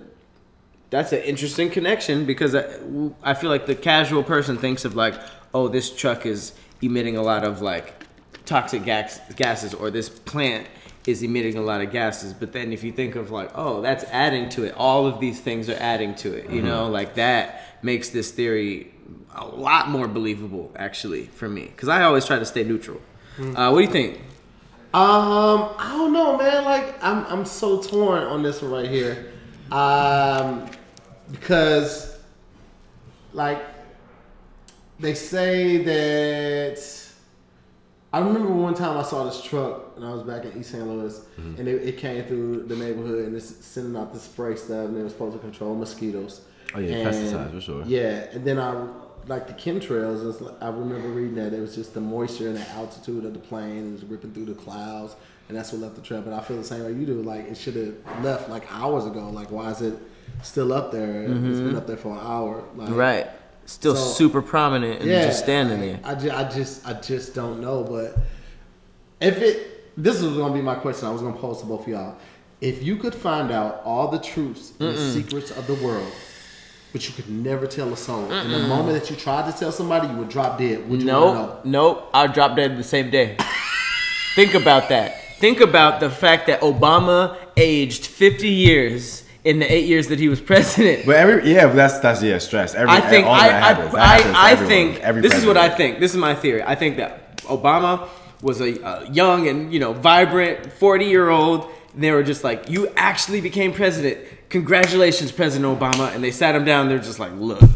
that's an interesting connection because I, I feel like the casual person thinks of like, oh, this truck is emitting a lot of like toxic gas, gases, or this plant is emitting a lot of gases. But then if you think of like, oh, that's adding to it. All of these things are adding to it. You know, like that makes this theory a lot more believable, actually, for me. Because I always try to stay neutral. Uh, what do you think? Um, I don't know, man. Like, I'm I'm so torn on this one right here, um, because, like, they say that. I remember one time I saw this truck and I was back in East St. Louis, Mm-hmm. and it, it came through the neighborhood and it's sending out the spray stuff, and it was supposed to control mosquitoes. Oh, yeah, And- pesticides, for sure. Yeah, and then I like the chemtrails. Like- I remember reading that it was just the moisture and the altitude of the plane and was ripping through the clouds, and that's what left the trail. But I feel the same way you do. Like it should have left like hours ago. Like why is it still up there? It's been up there for an hour. Like, Right. Still So- super prominent and yeah, just standing there. I, ju- I just, I just don't know. But if it, this was gonna be my question. I was gonna pose to both of y'all. If you could find out all the truths and the secrets of the world, but you could never tell a soul, and the moment that you tried to tell somebody, you would drop dead. Would you? Nope, nope. I'll drop dead the same day. Think about that. Think about the fact that Obama aged 50 years in the eight years that he was president. But every yeah, that's that's yeah, stress. Every I think I I. Happens to I, I think every this is what I think. This is my theory. I think that Obama was a, a young and you know vibrant 40 year old. And they were just like, you actually became president. Congratulations, President Obama. And they sat him down. They're just like, look.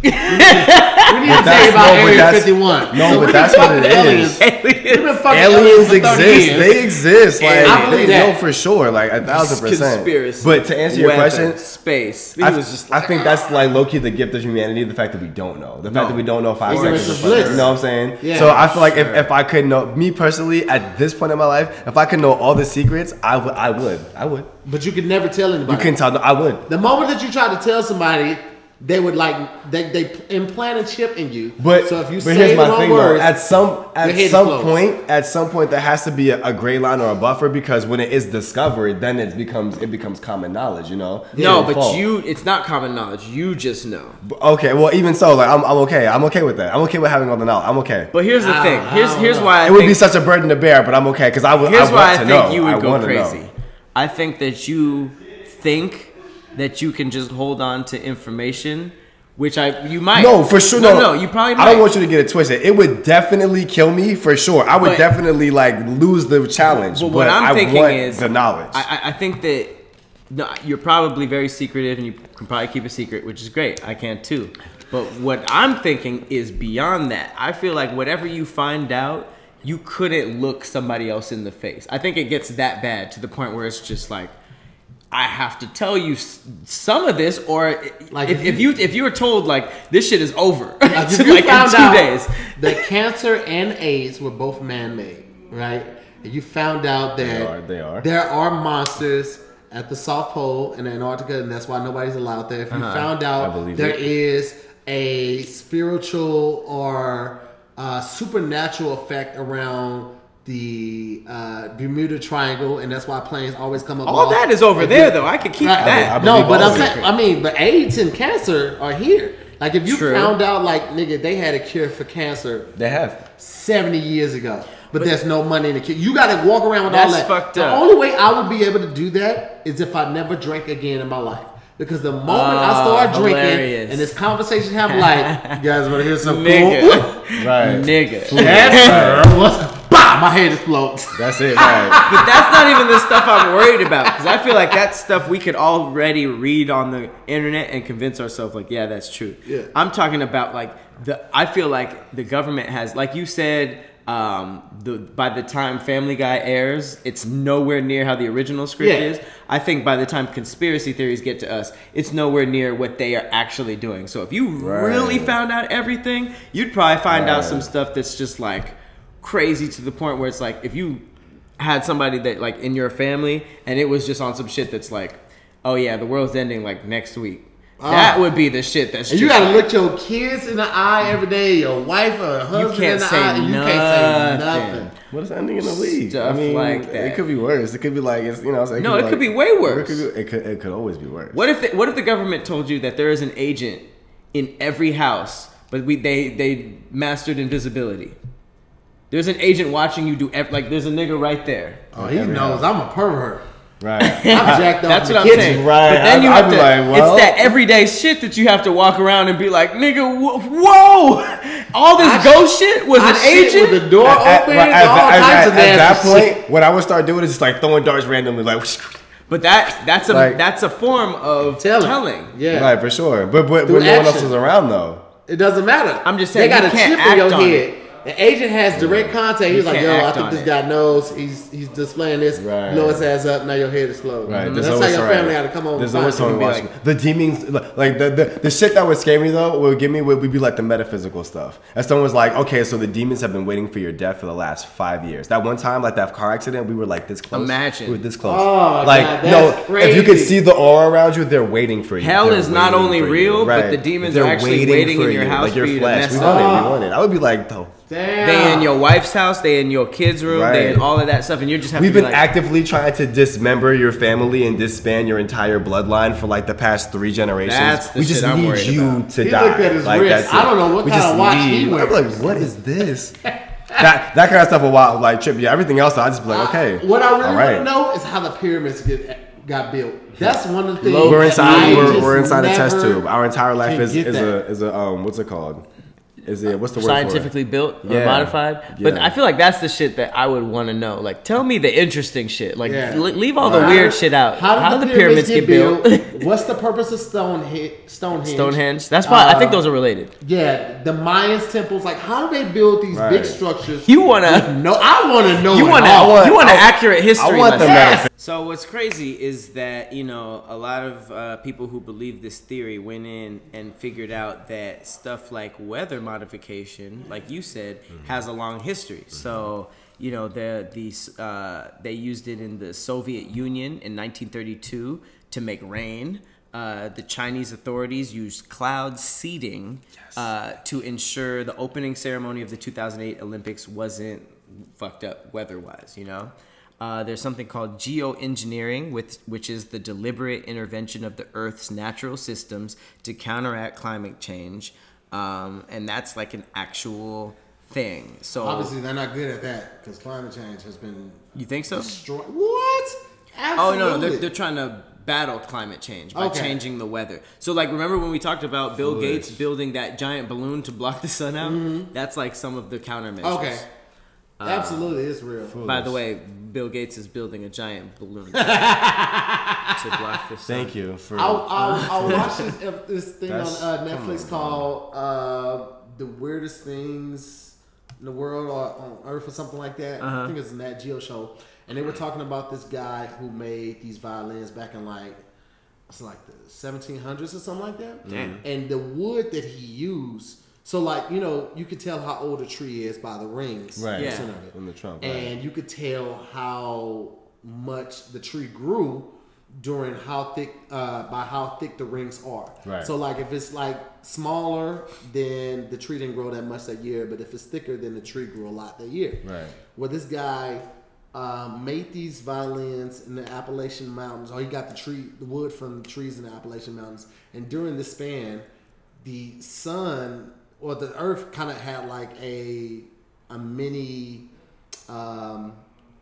We need to tell you that's- about no, Area 51. no, So but that's can what fuck it with aliens. is. We've been fucking Aliens exist. years. They exist. Like I they believe know for sure. Like a thousand percent. Conspiracy. But to answer your weather, question, space. He I, was just I think that's ah. like low key the gift of humanity. The fact that we don't know. The fact that we don't know five Ignorance seconds. is before- bliss. You know what I'm saying? Yeah. so I feel like if, if I could know me personally at this point in my life, if I could know all the secrets, I would. I would. I would. But you could never tell anybody. You can tell. I would. The moment that you try to tell somebody, they would like they they implant a chip in you. But, so if you but say here's the my wrong thing words, though. At some at some point, at some point, there has to be a, a gray line or a buffer because when it is discovered, then it becomes it becomes common knowledge. You know. no, but default. you. It's not common knowledge. You just know. Okay, well, even so, like I'm, I'm okay. I'm okay with that. I'm okay with having all the knowledge. I'm okay. But here's the I- thing. Here's here's know. why I it would be such a burden to bear, but I'm okay because I would. Here's I why I to think know. you would I go wanna know. I think that you think that you can just hold on to information, which I you might. No, for sure. No, no, you probably. I don't want you to get it twisted. It would definitely kill me for sure. I would But- definitely like lose the challenge. But But, what I'm I thinking is the knowledge. I, I I think that no, you're probably very secretive, and you can probably keep a secret, which is great. I can too. But what I'm thinking is beyond that. I feel like whatever you find out, you couldn't look somebody else in the face. I think it gets that bad to the point where it's just like, I have to tell you some of this, or Like, like if if, if you- you if you were told like this shit is over, Like, if like, you in found two out days, that cancer and AIDS were both man-made, right? And you found out that They are, they are. there are monsters at the South Pole in Antarctica, and that's why nobody's allowed there. If you uh-huh. found out believe there it. is a spiritual or uh, supernatural effect around the uh, Bermuda Triangle, and that's why planes always come up. all off- that is over If there though. I could keep Right. that. I no, but I'm saying, I mean, but AIDS and cancer are here. Like if you True. found out, like nigga, they had a cure for cancer They have. 70 years ago, but, there's no money in the cure. You got to walk around with all that. fucked up. the only way I would be able to do that is if I never drank again in my life. Because the moment I Oh, start ah, drinking hilarious. and this conversation happen, like, you guys want to hear some Nigga. cool? Right. Nigga. Yes, sir. What's- Bah! My head explodes. That's it. Right. But that's not even the stuff I'm worried about because I feel like that's stuff we could already read on the internet and convince ourselves like, yeah, that's true. Yeah. I'm talking about like the. I feel like the government has, like you said, um, the by the time Family Guy airs, it's nowhere near how the original script Yeah. is. I think by the time conspiracy theories get to us, it's nowhere near what they are actually doing. So if you really found out everything, you'd probably find out some stuff that's just like crazy to the point where it's like if you had somebody that like in your family and it was just on some shit that's like, oh yeah, the world's ending like next week. Ah. that would be the shit that's you got to like- look your kids in the eye every day, your wife or husband in can't the say eye, and you can't say nothing. nothing. What is ending in the league? Stuff I mean, like that. it could be worse. It could be like it's you know. it's It No, could it be could be way worse. It could, be, it could it could always be worse. What if the, what if the government told you that there is an agent in every house, but we they they mastered invisibility. There's an agent watching you do ev- like there's a nigga right there. Oh, he Every knows I'm a pervert. Right. I'm jacked up That's what I'm kitchen. saying. Right, But then I'd- you have to. like, well- it's that everyday shit that you have to walk around and be like, nigga, whoa! All this I ghost shit was I an shit agent. with the door At, open, right, at, all at- types at- of at that point, shit. what I would start doing is just like throwing darts randomly, like. But that that's a Like- that's a form of Telling. telling. Yeah. Right, for sure. But but Through when no one else is around though. It doesn't matter. I'm just saying, they got you a can't chip in your act on head. The agent has direct contact. He's like, yo, I think this it. guy knows. He's he's displaying this. Right. Blow his ass up. Now your head explodes. Right. Mm-hmm. That's how always your right. family had to come over. There's always someone you. watching. The demons, like the, the the shit that would scare me though, would give me would, would be like the metaphysical stuff. And someone was like, okay, so the demons have been waiting for your death for the last five years. That one time, like that car accident, we were like this close. Imagine. we were this close. Oh, like God, no, that's if you could see the aura around you, they're waiting for you. Hell They're is not only for you. real, but Right. the demons They're are actually waiting for in your you, house like your for you to flesh. mess we up. want it. We want it. I would be like, the Damn. They in your wife's house, they in your kids' room, they in all of that stuff, and you're just have We've to be been like, actively trying to dismember your family and disband your entire bloodline for like the past three generations. That's the we just shit I'm need you about. to He die. looked at his like, wrist. I don't know what we kind just of watch he need- wears. I'm like, what is this? that that kind of stuff will wild like trip. Yeah, everything else I just be like, okay. What I really all want right. to know is how the pyramids get got built. That's one of the things. We're inside. We're, we're inside a test tube. Our entire life is is that. a is a um what's it called? Is it what's the word scientifically built or Yeah. modified. But I feel like that's the shit that I would want to know. Like, tell me the interesting shit. Like, Yeah. le- leave all the Right. weird shit out. How did the, pyramids, get, built? built? What's the purpose of Stonehenge? Stonehenge. Stonehenge. That's why I think Uh, those are related. Yeah, the Mayans temples. Like, how do they build these Right. big structures? You wanna, No, I want to know. you want all. I want- to, you want an accurate history. I want the lesson. meta- So what's crazy is that you know a lot of uh, people who believe this theory went in and figured out that stuff like weather modification, like you said, has a long history. So you know the these uh, they used it in the Soviet Union in 1932 to make rain. Uh, the Chinese authorities used cloud seeding uh, to ensure the opening ceremony of the 2008 Olympics wasn't fucked up weather-wise. You know. Uh, there's something called geoengineering, which, which is the deliberate intervention of the Earth's natural systems to counteract climate change. Um, and that's like an actual thing. So, Obviously, they're not good at that because climate change has been you think so? destroyed. What? Oh, no, no, they're, they're trying to battle climate change by Okay. changing the weather. So, like, remember when we talked about Bill Gates building that giant balloon to block the sun out? That's like some of the countermeasures. Mm-hmm. Okay. Absolutely, it's real. By the way, Bill Gates is building a giant balloon to block the sun. Thank you for. I'll, I'll, I'll watch this, uh, this thing on uh, Netflix on, called uh, "The Weirdest Things in the World" or on Earth or something like that. Uh-huh. I think it's a Nat Geo show, and they were talking about this guy who made these violins back in like it's like the 1700s or something like that. Damn. And the wood that he used, so like you know, you could tell how old a tree is by the rings, Right. Yeah. center. In the trunk, right. and you could tell how much the tree grew during how thick uh, by how thick the rings are. Right. So like if it's like smaller, then the tree didn't grow that much that year. But if it's thicker, then the tree grew a lot that year. Right. Well, this guy um, made these violins in the Appalachian Mountains. Or he got the tree, the wood from the trees in the Appalachian Mountains. And during this span, the sun or the earth kind of had like a a mini um,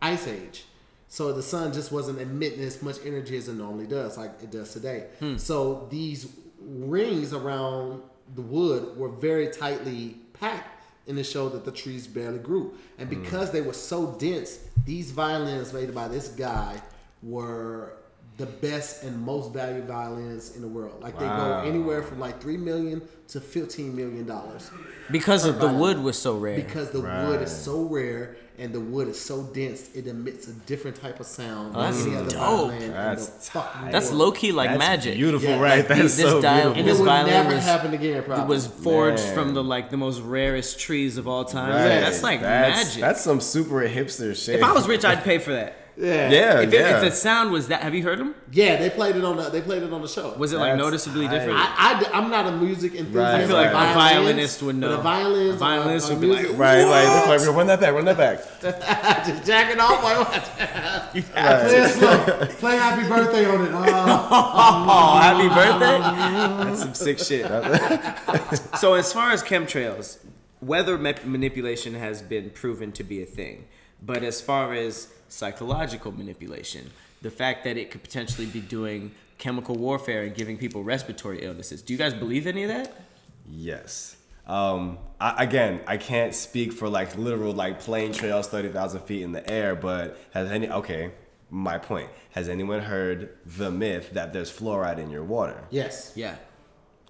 ice age. So the sun just wasn't emitting as much energy as it normally does, like it does today. So these rings around the wood were very tightly packed, and it showed that the trees barely grew. And because they were so dense, these violins made by this guy were the best and most valued violins in the world. Like they go anywhere from like three million to fifteen million dollars Because of the wood was so rare. because the Right. wood is so rare and the wood is so dense, it emits a different type of sound. Oh, that's than any other dope. violin in the That's. That's low key like That's magic. Beautiful, Yeah, right? like That's this so dial- beautiful. And This it would violin never was- happen again. It was forged Man. from the like the most rarest trees of all time. Right. Yeah, that's like That's- magic. That's some super hipster shit. if I was rich, I'd pay for that. Yeah, yeah, If, yeah. it, if the sound was that, have you heard them? yeah. They played it on the. They played it on the show. Was it like noticeably tight. different? I, I, am not a music enthusiast. Right, I feel like of a violinist would but know. The violins, A violinist on, on would be like, music, right, like, like, run that back, run that back. just jacking off. Like, what? play it slow. Play Happy Birthday on it. Uh, Oh, happy birthday! That's some sick shit. so, as far as chemtrails, weather ma- manipulation has been proven to be a thing. But as far as psychological manipulation, the fact that it could potentially be doing chemical warfare and giving people respiratory illnesses, do you guys believe any of that? Yes. Um, I, again, I can't speak for like literal like plane trails thirty thousand feet in the air, but has any okay? My point. Has anyone heard the myth that there's fluoride in your water? yes. Yeah.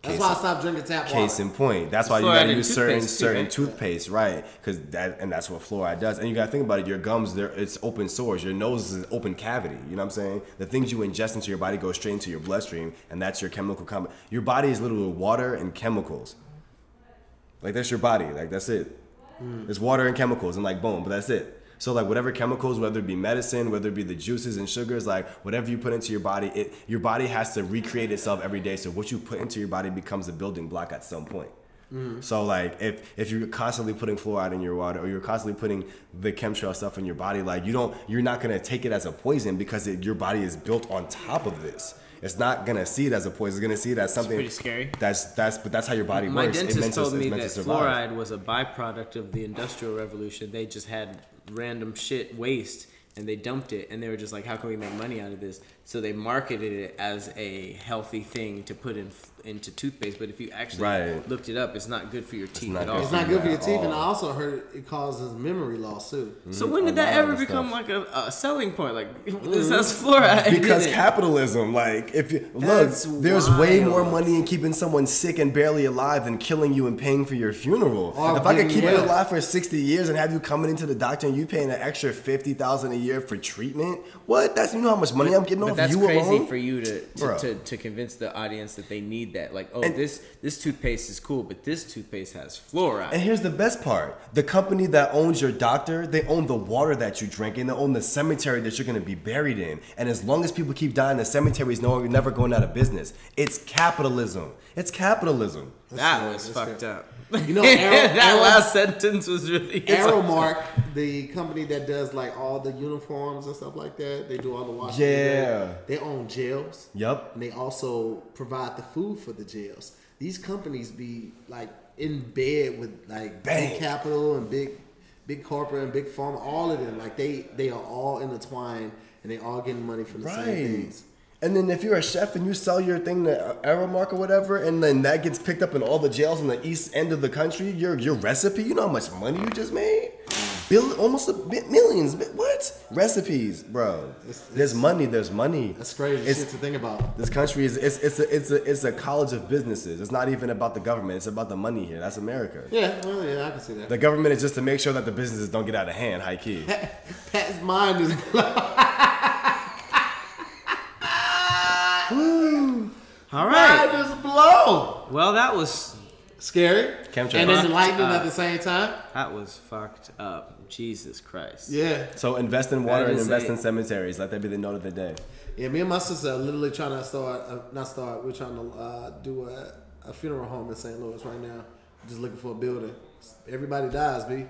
That's why I stopped drinking tap water. Case in point. That's why you gotta use certain toothpaste certain right? toothpaste, right? Because that and that's what fluoride does. And you gotta think about it. Your gums, they're it's open sores. Your nose is an open cavity. You know what I'm saying? The things you ingest into your body go straight into your bloodstream, and that's your chemical com Your body is literally water and chemicals. Like that's your body. Like that's it. Hmm. It's water and chemicals, and like boom, but that's it. So like whatever chemicals, whether it be medicine, whether it be the juices and sugars, like whatever you put into your body, it your body has to recreate itself every day. So what you put into your body becomes a building block at some point. Mm. So like if if you're constantly putting fluoride in your water or you're constantly putting the chemtrail stuff in your body, like you don't you're not gonna take it as a poison because it, your body is built on top of this. It's not gonna see it as a poison. It's gonna see it as something pretty scary. That's that's but that's how your body My works. It dentist meant to- told me that to fluoride was a byproduct of the Industrial Revolution. They just had random shit waste and they dumped it and they were just like, how can we make money out of this? So they marketed it as a healthy thing to put in into toothpaste. But if you actually Right. looked it up, it's not good for your teeth at all. It's not good for your At teeth, and I also heard it causes memory loss too. Mm-hmm. So when did A that ever become stuff. like a, a selling point? Like this mm-hmm. has fluoride. because capitalism like if you look That's there's way more money in keeping someone sick and barely alive than killing you and paying for your funeral Or if i could keep you you alive for 60 years and have you coming into the doctor and you paying an extra 50000 a year for treatment what that's you know how much money i'm getting But off that's you crazy alone for you to to, to to convince the audience that they need that. Like, oh, And- this this toothpaste is cool, but this toothpaste has fluoride. and here's the best part the company that owns your doctor they own the water that you drink and they own the cemetery that you're going to be buried in and as long as people keep dying the cemetery is no, never going out of business it's capitalism it's capitalism that was that's fucked good. up. You know, Arrow- that Arrow- last sentence was really. Aramark, the company that does like all the uniforms and stuff like that, they do all the washing. Yeah. They own jails. Yup. And they also provide the food for the jails. These companies be like in bed with like Bang. big capital and big big corporate and big pharma, all of them. Like they they are all intertwined and they all getting money from the same things. And then if you're a chef and you sell your thing to Aramark or whatever, and then that gets picked up in all the jails in the east end of the country, your your recipe, you know how much money you just made? bill, almost a bit millions. What recipes, bro? There's money. There's money. That's crazy It's, shit to think about. this country is it's it's a, it's a it's a college of businesses. It's not even about the government. It's about the money here. That's America. Yeah, well, yeah, I can see that. The government is just to make sure that the businesses don't get out of hand. High key. Pat's mind is All right. mind is blown. Well, that was Scary Chemtrails. and then enlightening Uh, at the same time. that was fucked up. Jesus Christ. Yeah, So invest in water That and is invest a- in cemeteries. Let that be the note of the day. yeah. Me and my sister are literally trying to start, uh, not start. We're trying to uh, do a, a funeral home in St. Louis right now. Just looking for a building. Everybody dies, b.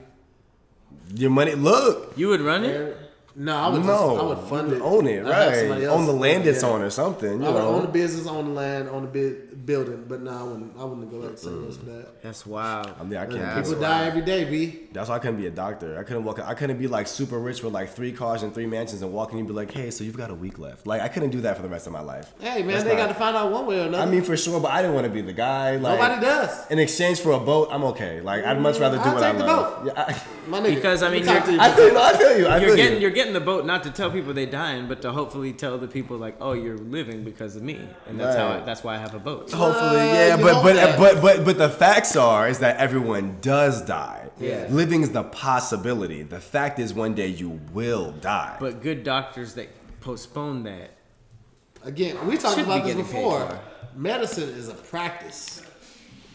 Your money. Look. You would run it? Every- No, I would. No, just, I would fund you it. Own it, I'd have right? else Own the land it's on or something. You I would know. own the business, own the land, own the bi- building, but no, I wouldn't. I wouldn't go back to St. Louis for that. Mm. That's wild. I mean, I can't. People do it. die every day, b. That's why I couldn't be a doctor. I couldn't walk. I couldn't be like super rich with like three cars and three mansions and walk in and be like, "Hey, so you've got a week left." Like I couldn't do that for the rest of my life. Hey man, That's they got to find out one way or another. I mean, for sure, but I didn't want to be the guy. Like nobody does. In exchange for a boat, I'm okay. Like I'd much rather do mm, I'll what I take the love. boat. Yeah, I, My nigga, Because, I mean, you're- to you I feel. second. No, I feel you. I You're feel getting you. you're getting the boat not to tell people they're dying, but to hopefully tell the people like, oh, you're living because of me, and that's how I, that's why I have a boat. Hopefully, Uh, yeah, you but but, but but but the facts are is that everyone does die. Yeah. living is the possibility. The fact is, one day you will die. But good doctors that postpone that. Again, we talked Should be about this before. Medicine is a practice.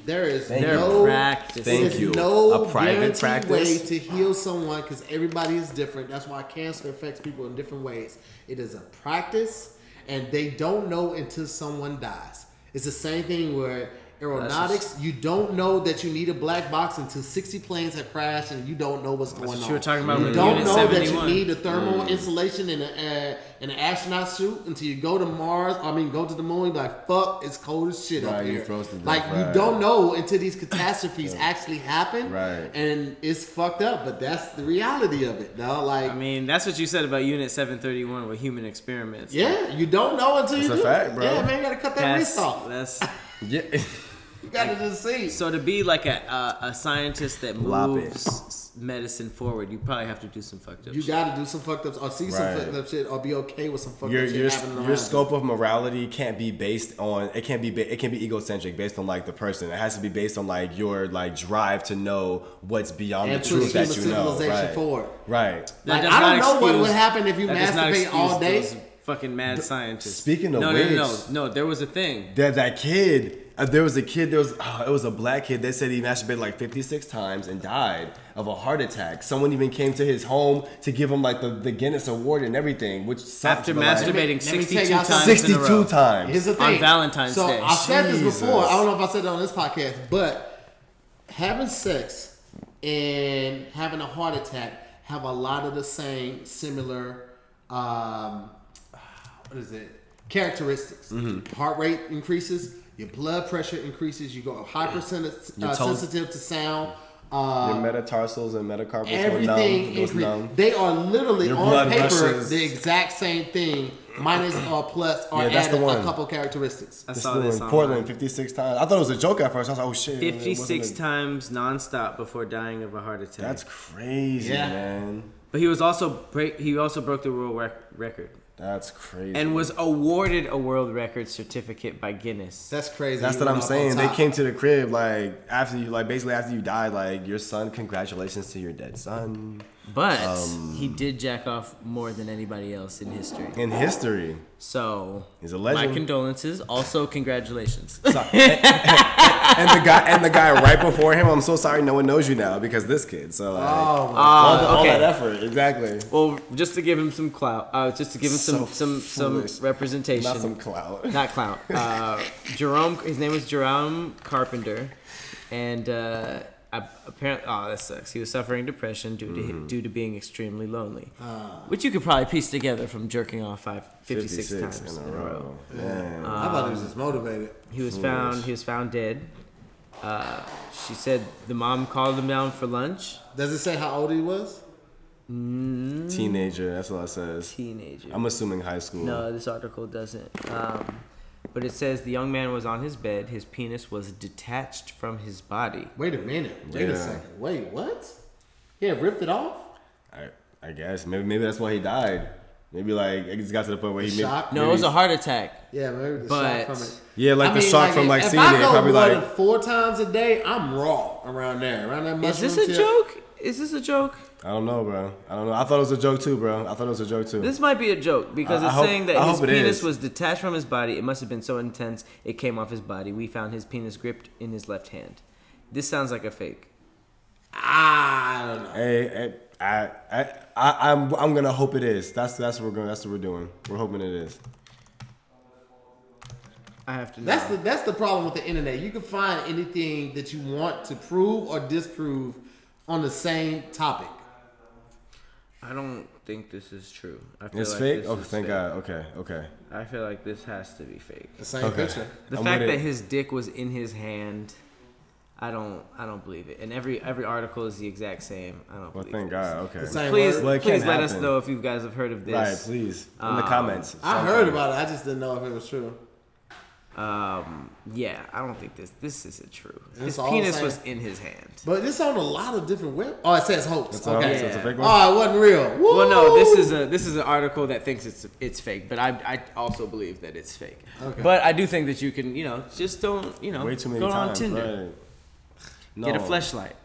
There is They're no practicing. Thank you. no A private practice? way to heal someone because everybody is different. That's why cancer affects people in different ways. It is a practice, and they don't know until someone dies. It's the same thing where aeronautics. you don't know that you need a black box until 60 planes have crashed and you don't know what's going what on. you were talking about You don't Unit know that you need a thermal insulation in, a, uh, in an astronaut suit until you go to Mars. I mean, go to the moon. You're like, fuck, it's cold as shit up Right, you here. froze to death, like you don't know until these catastrophes actually happen. Right. And it's fucked up, but that's the reality of it, though. Like, I mean, that's what you said about Unit 731 with human experiments. yeah, you don't know until you It's a do. fact, bro. Yeah, man, you gotta cut that That's, wrist off. that's yeah. You gotta just see. so to be like a, a, a scientist that Lop moves medicine forward, you probably have to do some fucked up You shit. gotta do some fucked up, or see some fucked up shit, or be okay with some fucked your up shit your happening your scope of morality can't be based on it can't be ba- it can be egocentric based on like the person. It has to be based on like your like drive to know what's beyond And the push truth that human you know. civilization Right. forward. Right. Like, I don't not know what would happen if you that does not masturbate all day. those Fucking mad scientists. speaking of no, which- no, no, no, no. There was a thing. That that kid. Uh, there was a kid. There was oh, it was a black kid. They said he masturbated like 56 times and died of a heart attack. Someone even came to his home to give him like the, the Guinness Award and everything. Which sucks, After but, like, masturbating let me 62 times something. in a 62 times. Here's the On thing. Valentine's so Day. I said this Jesus. before. I don't know if I said it on this podcast, but having sex and having a heart attack have a lot of the same similar. Um, what is it? Characteristics. Mm-hmm. Heart rate increases. Your blood pressure increases. You go hypersensitive Your uh, sensitive to sound. Your Uh, metatarsals and metacarpals go everything numb. Goes numb. They are literally Your on paper rushes. the exact same thing, minus or plus or Yeah, that's the added one. a couple characteristics. I This saw this in Portland 56 times. I thought it was a joke at first. I was like, oh shit. it wasn't 56 a- times nonstop before dying of a heart attack. That's crazy, Yeah. man. but he was also break. He also broke the world rec- record That's crazy. and was awarded a world record certificate by Guinness. That's crazy. That's You what I'm saying. They came to the crib like after you, like basically after you died, like your son. Congratulations to your dead son But Um, he did jack off more than anybody else in history. in history. So He's a legend. my condolences. Also, congratulations. So- and the guy and the guy right before him. I'm so sorry, no one knows you now because this kid. So like, all, Oh, Ah, the- all okay. that effort, exactly. Well, just to give him some clout, uh, just to give him some So some foolish. some representation. Not some clout. Not clout. Uh, Jerome. His name was Jerome Carpenter, and uh, apparently, oh, that sucks. He was suffering depression due to Mm-hmm. due to being extremely lonely, Ah. which you could probably piece together from jerking off five, 56, 56 times in a row. Man. I thought he was just motivated. He was found. He was found dead. Uh, she said the mom called him down for lunch. Does it say how old he was? Teenager. That's what it says. Teenager. I'm assuming high school. No, this article doesn't. Um, but it says the young man was on his bed. His penis was detached from his body. Wait a minute. Wait Yeah. a second. Wait, what? Yeah, ripped it off. I, I guess maybe maybe that's why he died. Maybe like it just got to the point where he Shock? made No, it was a heart attack. Yeah, maybe the But- shock from it. yeah, like I the mean, shock like, from like if seeing I it. go Probably like four times a day, I'm raw around there. Around that Is mushroom this a tip. joke? Is this a joke? I don't know, bro. I don't know. I thought it was a joke too, bro. I thought it was a joke too. This might be a joke because I- I it's hope- saying I that his penis is. was detached from his body. It must have been so intense it came off his body. We found his penis gripped in his left hand. This sounds like a fake. Ah, I don't know. Hey, hey, I, I, I, I'm, I'm gonna hope it is. That's that's what we're going. That's what we're doing. We're hoping it is. I have to. Know. That's the that's the problem with the internet. You can find anything that you want to prove or disprove on the same topic. I don't think this is true. I feel It's like fake. this Oh, is thank fake. God. Okay, okay. I feel like this has to be fake. The same Okay. picture. The I'm fact that it. his dick was in his hand, I don't, I don't believe it. And every every article is the exact same. I don't Well, believe thank this. God. Okay. The same Please. Well, please can't let us know if you guys have heard of this. Right, please in the Um, comments. I heard about it. I just didn't know if it was true. Um, yeah, I don't think this this isn't true. It's His all penis was in his hand. But it's on a lot of different web. Oh, it says hoax. It's a- okay. so it's a fake one? Oh, it wasn't real. Woo! Well, no, this is a this is an article that thinks it's it's fake, but I I also believe that it's fake. Okay. But I do think that you can, you know, just don't, you know, Way too many go on. Tinder, Right. No. get a flashlight.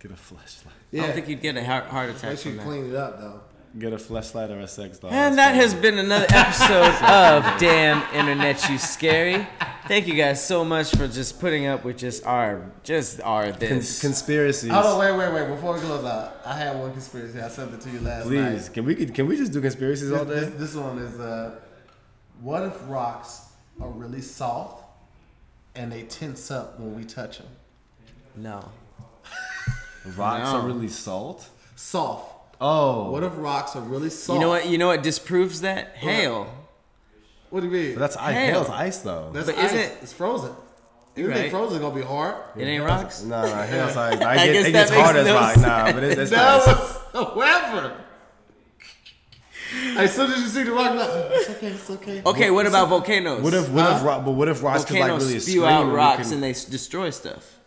Get a flashlight. Yeah. I don't think you'd get a heart, heart attack Make sure you that. clean it up though. Get a flashlight or a sex doll. And that has been another episode of Damn Internet You Scary. Thank you guys so much for just putting up with just our just our Cons- this. conspiracies. Hold on, wait, wait, wait. Before we close out, I had one conspiracy. I sent it to you last night. Please, can we can we just do conspiracies all This, day? this, this one is uh, what if rocks are really soft and they tense up when we touch them? no. Rocks No. are really salt. Soft. Oh, What if rocks are really soft? You know what? You know what disproves that? Hail. What do you mean? but that's ice. Hell. Hail's ice though. That's but ice. isn't- It's frozen. You're Anything right. frozen gonna be hard. It ain't rocks. No, no, hail's ice. I I get, guess it that gets makes hard as no rock. Nah, but it's, it's no, ice. whatsoever. as soon as you see the rock, like, "Oh, it's okay, it's okay. Okay, what about volcanoes? What if what if rock? But what if rocks could like really spew out rocks can- and they destroy stuff?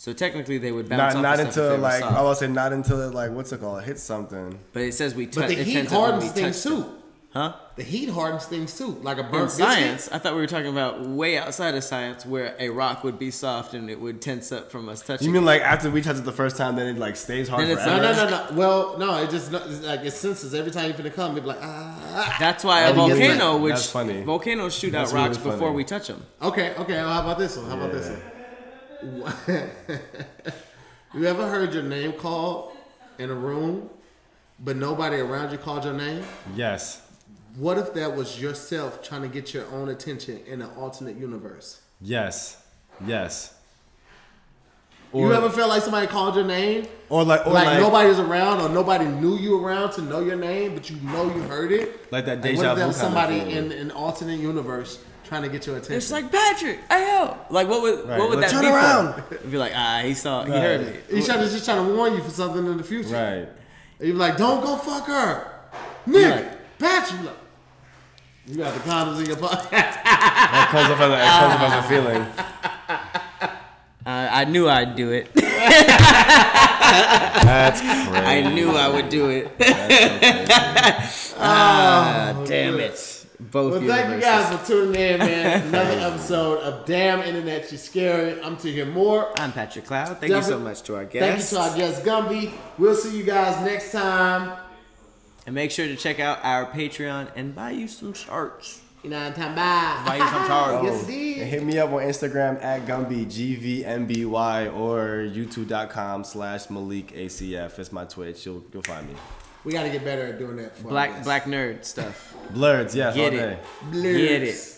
So technically, they would bounce not off not the stuff if until they were like soft. I would say not until it like what's it called hits something. But it says we touch. But the heat tends to when hardens we things too. them. Huh? The heat hardens things too, like a burnt In biscuit. science, I thought we were talking about way outside of science, where a rock would be soft and it would tense up from us touching. You mean like after we touch it the first time, then it like stays hard it's forever? No, no, no, no. Well, no, it just it's like it senses every time you finna come. It be like ah. That's why a How do you get volcano that? would. That's funny. Volcanoes shoot That's out rocks really before we touch them. Okay, okay. Well, how about this one? How about this one? you ever heard your name called in a room, but nobody around you called your name? Yes, What if that was yourself trying to get your own attention in an alternate universe? yes, yes. you ever felt like somebody called your name? or like or like, like, nobody's around or nobody knew you around to know your name, but you know you heard it. Like that Like, deja what if vu there was kind of somebody in an alternate universe trying to get your attention? It's like Patrick, I ayo. Like what would Right, what would like, that turn be? for? around. It'd be like ah, he saw, he heard me. He's trying to just trying to warn you for something in the future. right. And you're like, don't go fuck her. Nick, Right. Patrick. Like, you got the condoms in your pocket. That comes up as a, it comes up as a feeling. Uh, I knew I'd do it. That's crazy. I knew I would do it. That's Ah, damn it. Both well, thank you guys for tuning in, man. Another episode of Damn Internet, you scary. I'm to hear more. I'm Patrick Cloud. Thank you so much to our guest, Thank you to our guest Gumby. We'll see you guys next time. and make sure to check out our Patreon and buy you some shirts. You know what I'm talking about? Buy you some shirts. Yes, indeed. And hit me up on Instagram at Gumby G V M B Y or YouTube.com slash Malik ACF. It's my Twitch. You'll you'll find me. We got to get better at doing that. For Black black nerd stuff. Blurds, yes, Get all it. day. Blurs. Get it.